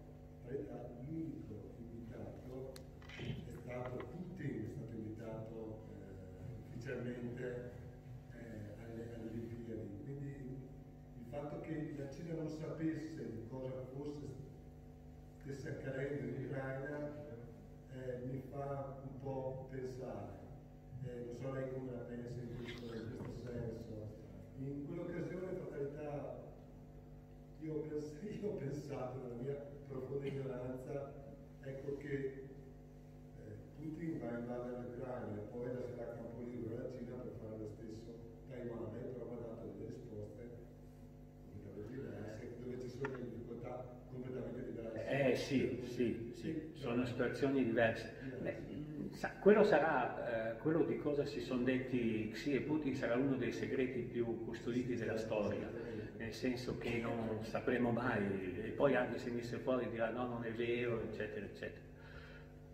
l'unico invitato è stato Putin, è stato invitato eh, ufficialmente fatto che la Cina non sapesse cosa fosse stesse accadendo in Ucraina eh, mi fa un po' pensare. Eh, non so lei come la pensa in questo, in questo senso. In quell'occasione, carità, io, pens- io ho pensato nella mia profonda ignoranza, ecco che eh, Putin va a invadere l'Ucraina e poi lascerà campo libero alla Cina per fare lo stesso Taiwan. Lei però ha dato delle risposte dove ci sono difficoltà completamente diverse. Eh sì, sì, sì, sono situazioni diverse. Beh, sa, quello sarà, eh, quello di cosa si sono detti Xi e Putin sarà uno dei segreti più custoditi della storia, nel senso che non sapremo mai, e poi anche se venisse fuori dirà no, non è vero, eccetera, eccetera.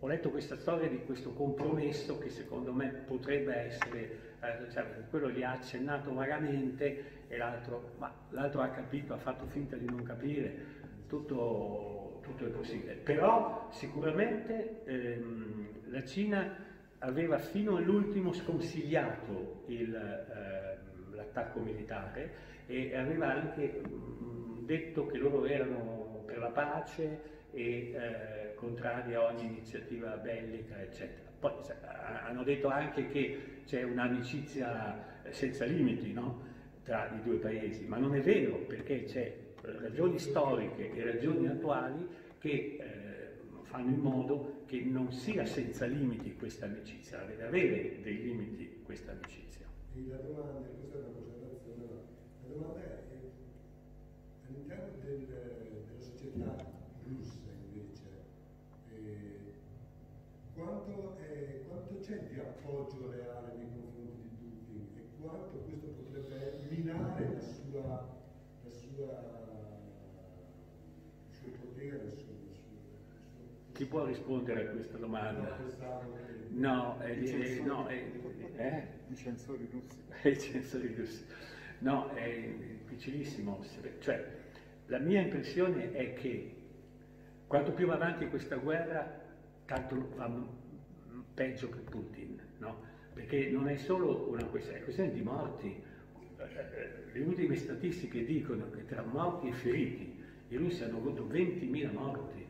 Ho letto questa storia di questo compromesso che secondo me potrebbe essere, eh, cioè, quello gli ha accennato vagamente e l'altro, ha capito, ha fatto finta di non capire, tutto, tutto è possibile. Però sicuramente ehm, la Cina aveva fino all'ultimo sconsigliato ehm, l'attacco militare e aveva anche mh, detto che loro erano per la pace e eh, contrari a ogni iniziativa bellica, eccetera. Poi hanno detto anche che c'è un'amicizia senza limiti, no? tra i due paesi, ma non è vero perché c'è ragioni storiche e ragioni attuali che eh, fanno in modo che non sia senza limiti questa amicizia, deve avere dei limiti questa amicizia. E la domanda, questa è una considerazione, la domanda è all'interno del, della società russa invece, eh, quanto, è, quanto c'è di appoggio reale nei confronti di Putin e quanto questo potrebbe minare la sua, la sua, Chi può rispondere a questa domanda? No, eh, eh, no, eh, eh? I censori russi. I censori russi. No, è difficilissimo. Cioè, la mia impressione è che quanto più va avanti questa guerra, tanto va peggio che Putin, no? Perché non è solo una questione, è questione di morti. Le ultime statistiche dicono che tra morti e feriti i russi hanno avuto 20.000 morti,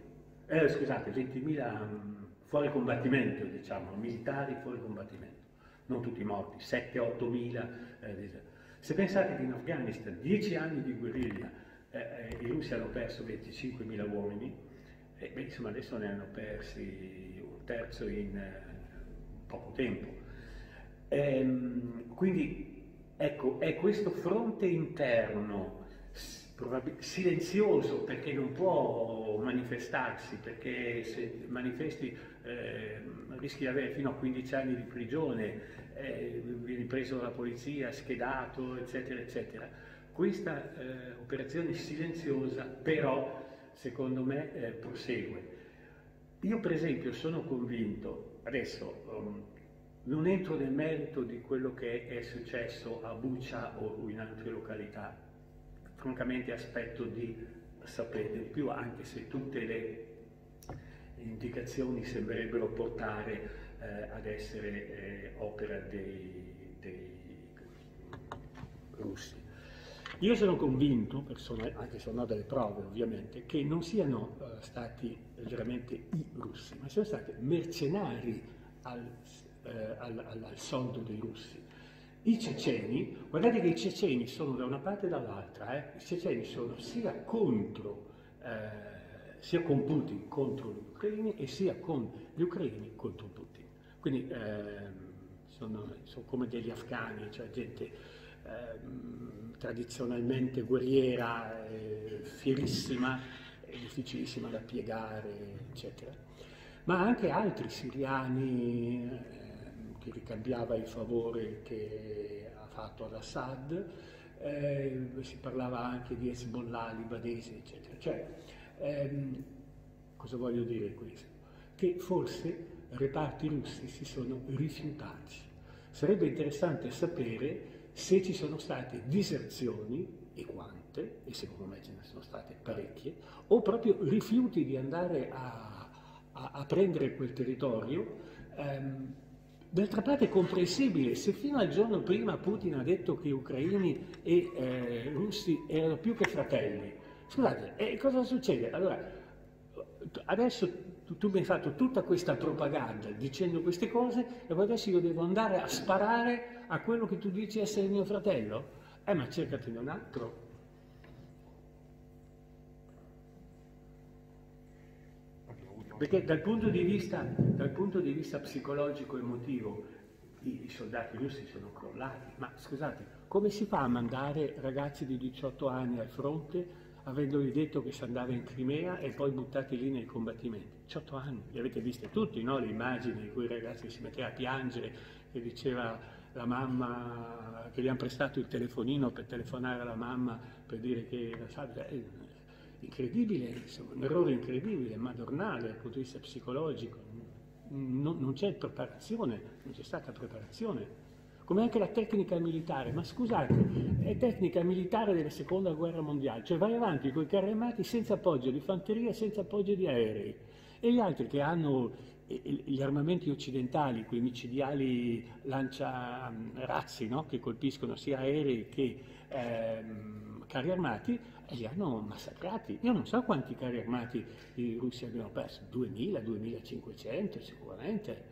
eh, scusate, 20.000 mm, fuori combattimento, diciamo, militari fuori combattimento, non tutti morti, 7-8 mila. Eh, se pensate che in Afghanistan, 10 anni di guerriglia, eh, eh, i russi hanno perso 25.000 uomini, e beh, insomma adesso ne hanno persi un terzo in eh, poco tempo. Ehm, quindi ecco, è questo fronte interno silenzioso perché non può manifestarsi, perché se manifesti eh, rischi di avere fino a 15 anni di prigione, eh, vieni preso dalla polizia, schedato, eccetera, eccetera. Questa eh, operazione silenziosa però secondo me eh, prosegue. Io per esempio sono convinto, adesso um, non entro nel merito di quello che è successo a Bucia o in altre località, francamente aspetto di sapere di più, anche se tutte le, indicazioni sembrerebbero portare eh, ad essere eh, opera dei, dei russi. Io sono convinto, anche se non ho delle prove ovviamente, che non siano uh, stati veramente i russi, ma siano stati mercenari al, uh, al, al, al, soldo dei russi. I ceceni, guardate che i ceceni sono da una parte e dall'altra, eh? i ceceni sono sia contro, eh, sia con Putin contro gli ucraini e sia con gli ucraini contro Putin. Quindi ehm, sono, sono, come degli afghani, cioè gente ehm, tradizionalmente guerriera, eh, fierissima, difficilissima da piegare, eccetera. Ma anche altri siriani che ricambiava il favore che ha fatto ad Assad, eh, si parlava anche di Hezbollah libanesi, eccetera. Cioè, ehm, cosa voglio dire questo? Che forse reparti russi si sono rifiutati. Sarebbe interessante sapere se ci sono state diserzioni e quante, e secondo me ce ne sono state parecchie, o proprio rifiuti di andare a, a, a prendere quel territorio. Um, D'altra parte è comprensibile, se fino al giorno prima Putin ha detto che ucraini e eh, russi erano più che fratelli, scusate, eh, cosa succede? Allora, adesso tu, tu, mi hai fatto tutta questa propaganda dicendo queste cose e poi adesso io devo andare a sparare a quello che tu dici essere mio fratello? Eh ma cercatene un altro. Perché dal punto di vista, punto di vista psicologico emotivo i, i soldati russi sono crollati, ma scusate, come si fa a mandare ragazzi di 18 anni al fronte avendogli detto che si andava in Crimea e poi buttati lì nei combattimenti. 18 anni, li avete viste tutti, no? le immagini in cui il ragazzo si metteva a piangere e diceva la mamma che gli hanno prestato il telefonino per telefonare alla mamma per dire che è incredibile, insomma, un errore incredibile, madornale dal punto di vista psicologico. Non, non c'è preparazione, non c'è stata preparazione come anche la tecnica militare, ma scusate, è tecnica militare della seconda guerra mondiale, cioè vai avanti con i carri armati senza appoggio di fanteria, senza appoggio di aerei, e gli altri che hanno gli armamenti occidentali, quei micidiali lanciarazzi no? che colpiscono sia aerei che ehm, carri armati, li hanno massacrati. Io non so quanti carri armati i russi abbiano perso, 2000, 2500 sicuramente.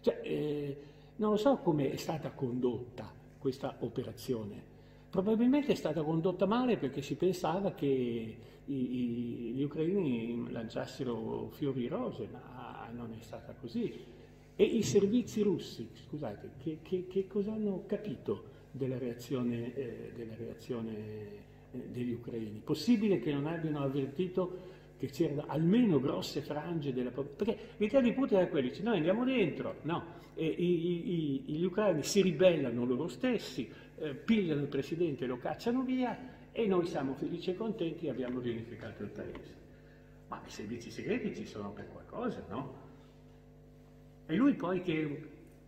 Cioè, eh, non lo so come è stata condotta questa operazione. Probabilmente è stata condotta male perché si pensava che i, i, gli ucraini lanciassero fiori rose, ma non è stata così. E i servizi russi, scusate, che, che, che cosa hanno capito della reazione, eh, della reazione degli ucraini? Possibile che non abbiano avvertito che c'erano almeno grosse frange della popolazione. Perché l'idea di Putin era quella, dice noi andiamo dentro, no, e, i, i, gli ucraini si ribellano loro stessi, eh, pigliano il presidente, lo cacciano via e noi siamo felici e contenti e abbiamo riunificato il paese. Ma i servizi segreti ci sono per qualcosa, no? E lui poi che è un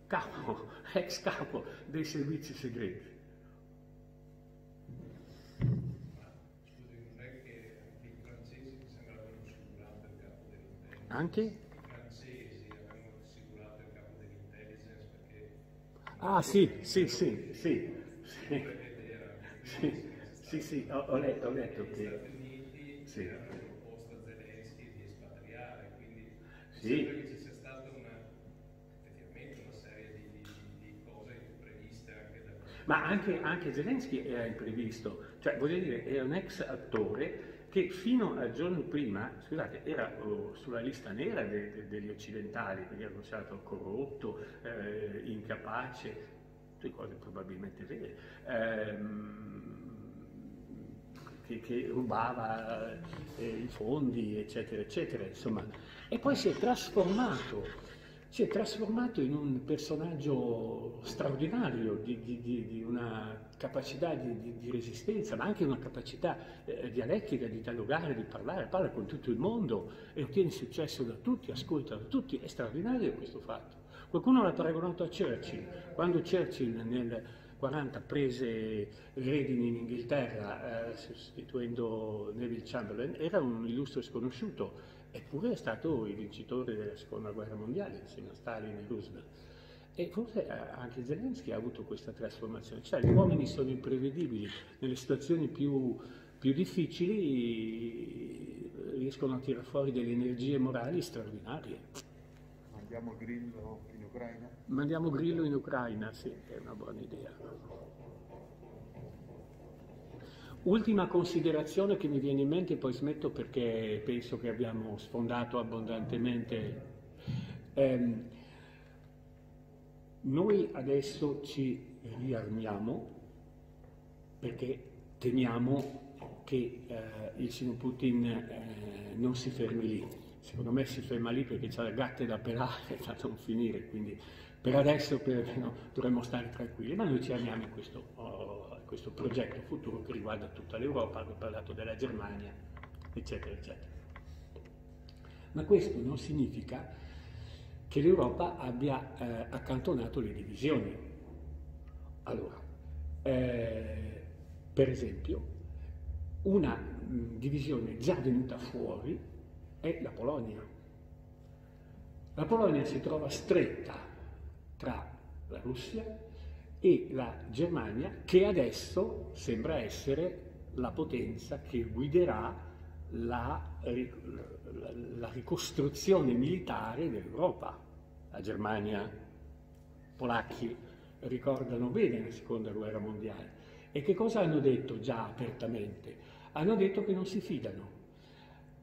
capo, ex capo dei servizi segreti. Anche? I francesi avevano assicurato il capo dell'intelligence perché... Ah sì, sì, sì, sì. Sì, sì, sì, sì ho, ho, letto, ho letto che... Gli Stati Uniti sì. hanno proposto a Zelensky di espatriare, quindi sì. che ci sia stata effettivamente una serie di, cose previste anche da... Ma anche, anche Zelensky era imprevisto, cioè voglio dire, è un ex attore che fino al giorno prima, scusate, era oh, sulla lista nera de, de, degli occidentali, perché era considerato corrotto, eh, incapace, tutte cose probabilmente vere, ehm, che, che, rubava eh, i fondi, eccetera, eccetera, insomma. E poi si è trasformato si è trasformato in un personaggio straordinario di, di, di, di una capacità di, resistenza, ma anche una capacità eh, dialettica di dialogare, di parlare, parla con tutto il mondo e ottiene successo da tutti, ascolta da tutti, è straordinario questo fatto. Qualcuno l'ha paragonato a Churchill, quando Churchill nel 40 prese redini in Inghilterra eh, sostituendo Neville Chamberlain, era un illustre sconosciuto eppure è stato il vincitore della seconda guerra mondiale insieme a Stalin e Roosevelt. E forse eh, anche Zelensky ha avuto questa trasformazione, cioè gli uomini sono imprevedibili, nelle situazioni più, più difficili riescono a tirare fuori delle energie morali straordinarie. Mandiamo Grillo in Ucraina? Mandiamo Grillo in Ucraina, sì, è una buona idea. Ultima considerazione che mi viene in mente, poi smetto perché penso che abbiamo sfondato abbondantemente. Eh, noi adesso ci riarmiamo perché temiamo che eh, il signor Putin eh, non si fermi lì. Secondo me si ferma lì perché c'ha le gatte da pelare da non finire, quindi per adesso perlomeno dovremmo stare tranquilli, ma noi ci armiamo in questo, oh, questo progetto futuro che riguarda tutta l'Europa, abbiamo parlato della Germania, eccetera, eccetera. Ma questo non significa che l'Europa abbia eh, accantonato le divisioni. Allora, eh, per esempio, una divisione già venuta fuori è la Polonia. La Polonia si trova stretta tra la Russia e la Germania, che adesso sembra essere la potenza che guiderà la, la ricostruzione militare dell'Europa. La Germania, polacchi ricordano bene la seconda guerra mondiale. E che cosa hanno detto già apertamente? Hanno detto che non si fidano.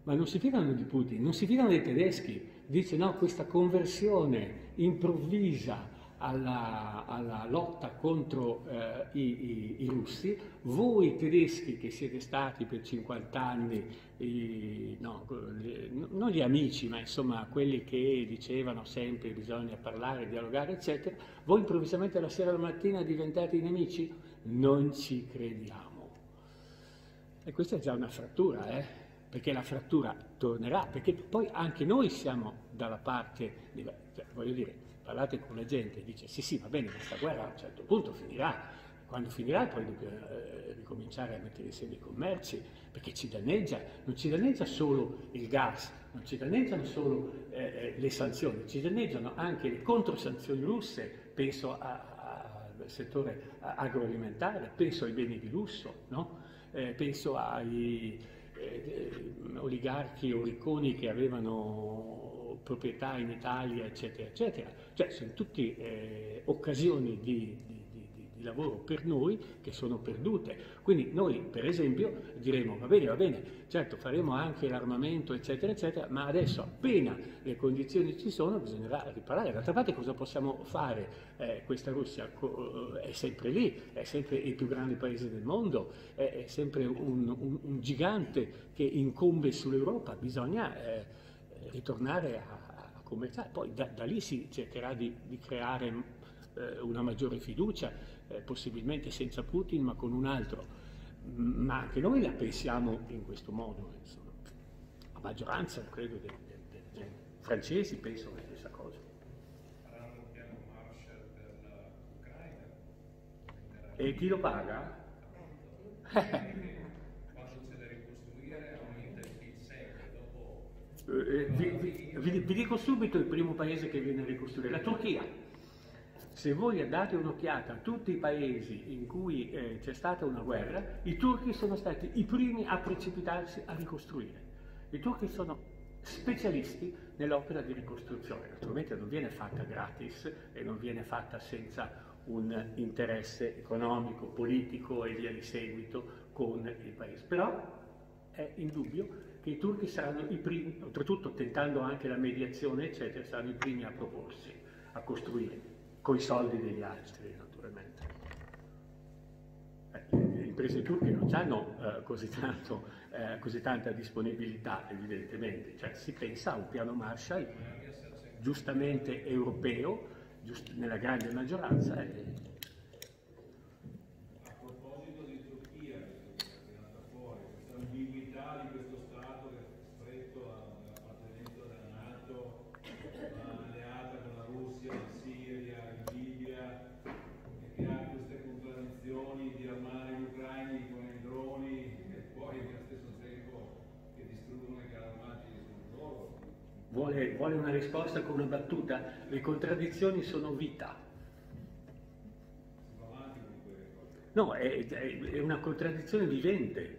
Ma non si fidano di Putin, non si fidano dei tedeschi. Dice no, questa conversione improvvisa alla, alla lotta contro eh, i, i, i, russi, voi tedeschi che siete stati per 50 anni, i, no, non gli amici, ma insomma quelli che dicevano sempre bisogna parlare, dialogare, eccetera, voi improvvisamente la sera alla mattina diventate i nemici? Non ci crediamo. E questa è già una frattura, eh? perché la frattura tornerà, perché poi anche noi siamo dalla parte, di, cioè, voglio dire, parlate con la gente e dice sì sì va bene questa guerra a un certo punto finirà, quando finirà poi dobbiamo eh, ricominciare a mettere insieme i commerci perché ci danneggia, non ci danneggia solo il gas, non ci danneggiano solo eh, eh le sanzioni, ci danneggiano anche le controsanzioni russe, penso al settore agroalimentare, penso ai beni di lusso, no? eh, penso ai eh, oligarchi o ricconi che avevano proprietà in Italia, eccetera, eccetera. Cioè sono tutte eh, occasioni di, di, di, di, lavoro per noi che sono perdute. Quindi noi, per esempio, diremo, va bene, va bene, certo faremo anche l'armamento, eccetera, eccetera, ma adesso appena le condizioni ci sono bisognerà riparare. D'altra parte cosa possiamo fare? Eh, questa Russia è sempre lì, è sempre il più grande paese del mondo, è, è sempre un, un, un, gigante che incombe sull'Europa, bisogna... Eh, ritornare a, a commerciare. Poi da, da, lì si cercherà di, di creare eh, una maggiore fiducia, eh, possibilmente senza Putin ma con un altro. Ma anche noi la pensiamo in questo modo. Insomma. La maggioranza, credo, dei, dei, dei francesi pensano la stessa cosa. E chi lo paga? vi, vi, vi, dico subito il primo paese che viene a ricostruire, la Turchia. Se voi date un'occhiata a tutti i paesi in cui eh, c'è stata una guerra, i turchi sono stati i primi a precipitarsi a ricostruire. I turchi sono specialisti nell'opera di ricostruzione. Naturalmente non viene fatta gratis e non viene fatta senza un interesse economico, politico e via di seguito con il paese. Però è indubbio che i turchi saranno i primi, oltretutto tentando anche la mediazione, eccetera, saranno i primi a proporsi, a costruire, con i soldi degli altri, naturalmente. Eh, le imprese turche non hanno eh, così, tanto, eh, così, tanta disponibilità, evidentemente, cioè si pensa a un piano Marshall giustamente europeo, giust- nella grande maggioranza, vuole, vuole una risposta con una battuta, le contraddizioni sono vita. No, è, è- è una contraddizione vivente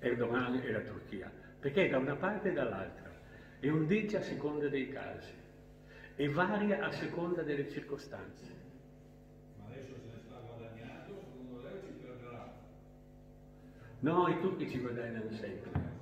Erdogan e la Turchia, perché da una parte e dall'altra, e ondeggia a seconda dei casi, e varia a seconda delle circostanze. Ma adesso se ne sta guadagnando, secondo lei ci perderà. No, i turchi ci guadagnano sempre.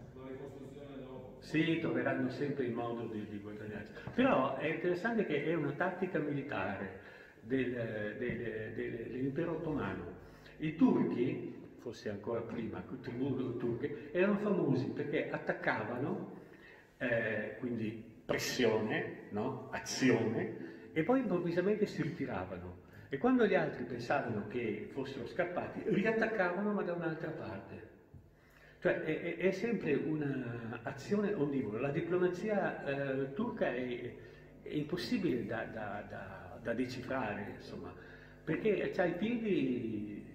Sì, troveranno sempre il modo di, di guadagnarsi. Però è interessante che è una tattica militare del- del- del- dell'impero ottomano. I turchi, forse ancora prima, tribù turche, erano famosi perché attaccavano, eh, quindi pressione, no? azione, e poi improvvisamente si ritiravano. E quando gli altri pensavano che fossero scappati, riattaccavano ma da un'altra parte. Cioè è, è- sempre un'azione onnivora. La diplomazia eh, turca è, è impossibile da, da- da- da decifrare, insomma, perché ha i piedi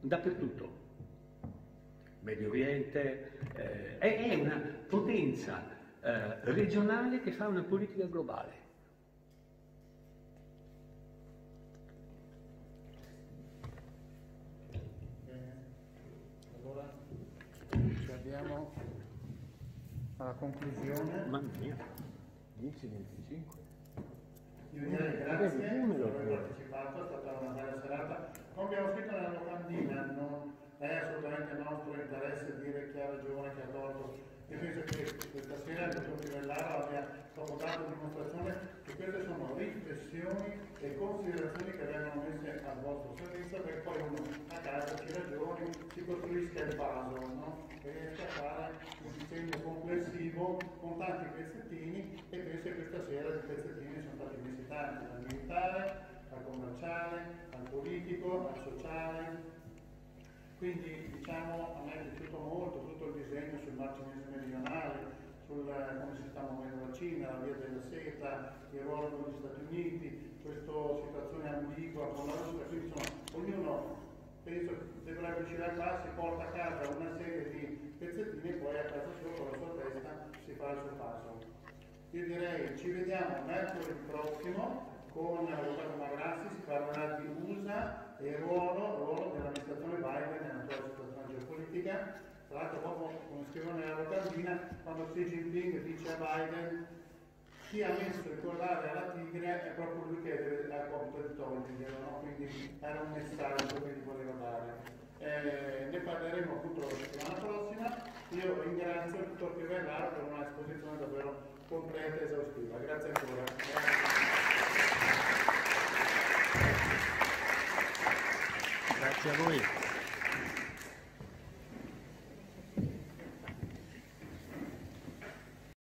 dappertutto. Medio Oriente, eh, è, è una potenza eh, regionale che fa una politica globale. Bene. Allora abbiamo alla conclusione. Mamma mia, 10-25. Io direi grazie per aver partecipato, è stata una bella serata. Come abbiamo scritto nella locandina, non è assolutamente nostro interesse dire chi ha ragione, chi ha torto. Io penso che questa sera il dottor Pivellaro abbia proprio dato dimostrazione queste sono riflessioni e considerazioni che vengono messe al vostro servizio perché poi uno a casa ci ragioni, si costruisca il puzzle, no? e riesce a fare un disegno complessivo con tanti pezzettini e penso che questa sera i pezzettini sono stati messi tanti, dal militare al commerciale, al politico, al sociale, quindi diciamo a me è piaciuto molto tutto il disegno sul Mar Cinese meridionale, sul come si sta muovendo la Cina, la via della seta, il ruolo con gli Stati Uniti, questa situazione ambigua con la Russia, quindi insomma ognuno penso che dovrà riuscire a casa, si porta a casa una serie di pezzettini e poi a casa sua con la sua testa si fa il suo passo. Io direi ci vediamo mercoledì prossimo con l'avvocato Magrassi, si parlerà di USA e il ruolo, ruolo dell'amministrazione Biden nell'attuale situazione geopolitica. Tra l'altro proprio come scrivono nella locandina, quando Xi Jinping dice a Biden chi ha messo il collare alla tigre è proprio lui che ha il compito di toglierglielo, no? quindi era un messaggio che gli voleva dare. Eh, ne parleremo appunto la settimana prossima. Io ringrazio il dottor Pivellaro per una esposizione davvero completa e esaustiva. Grazie ancora. Grazie a voi.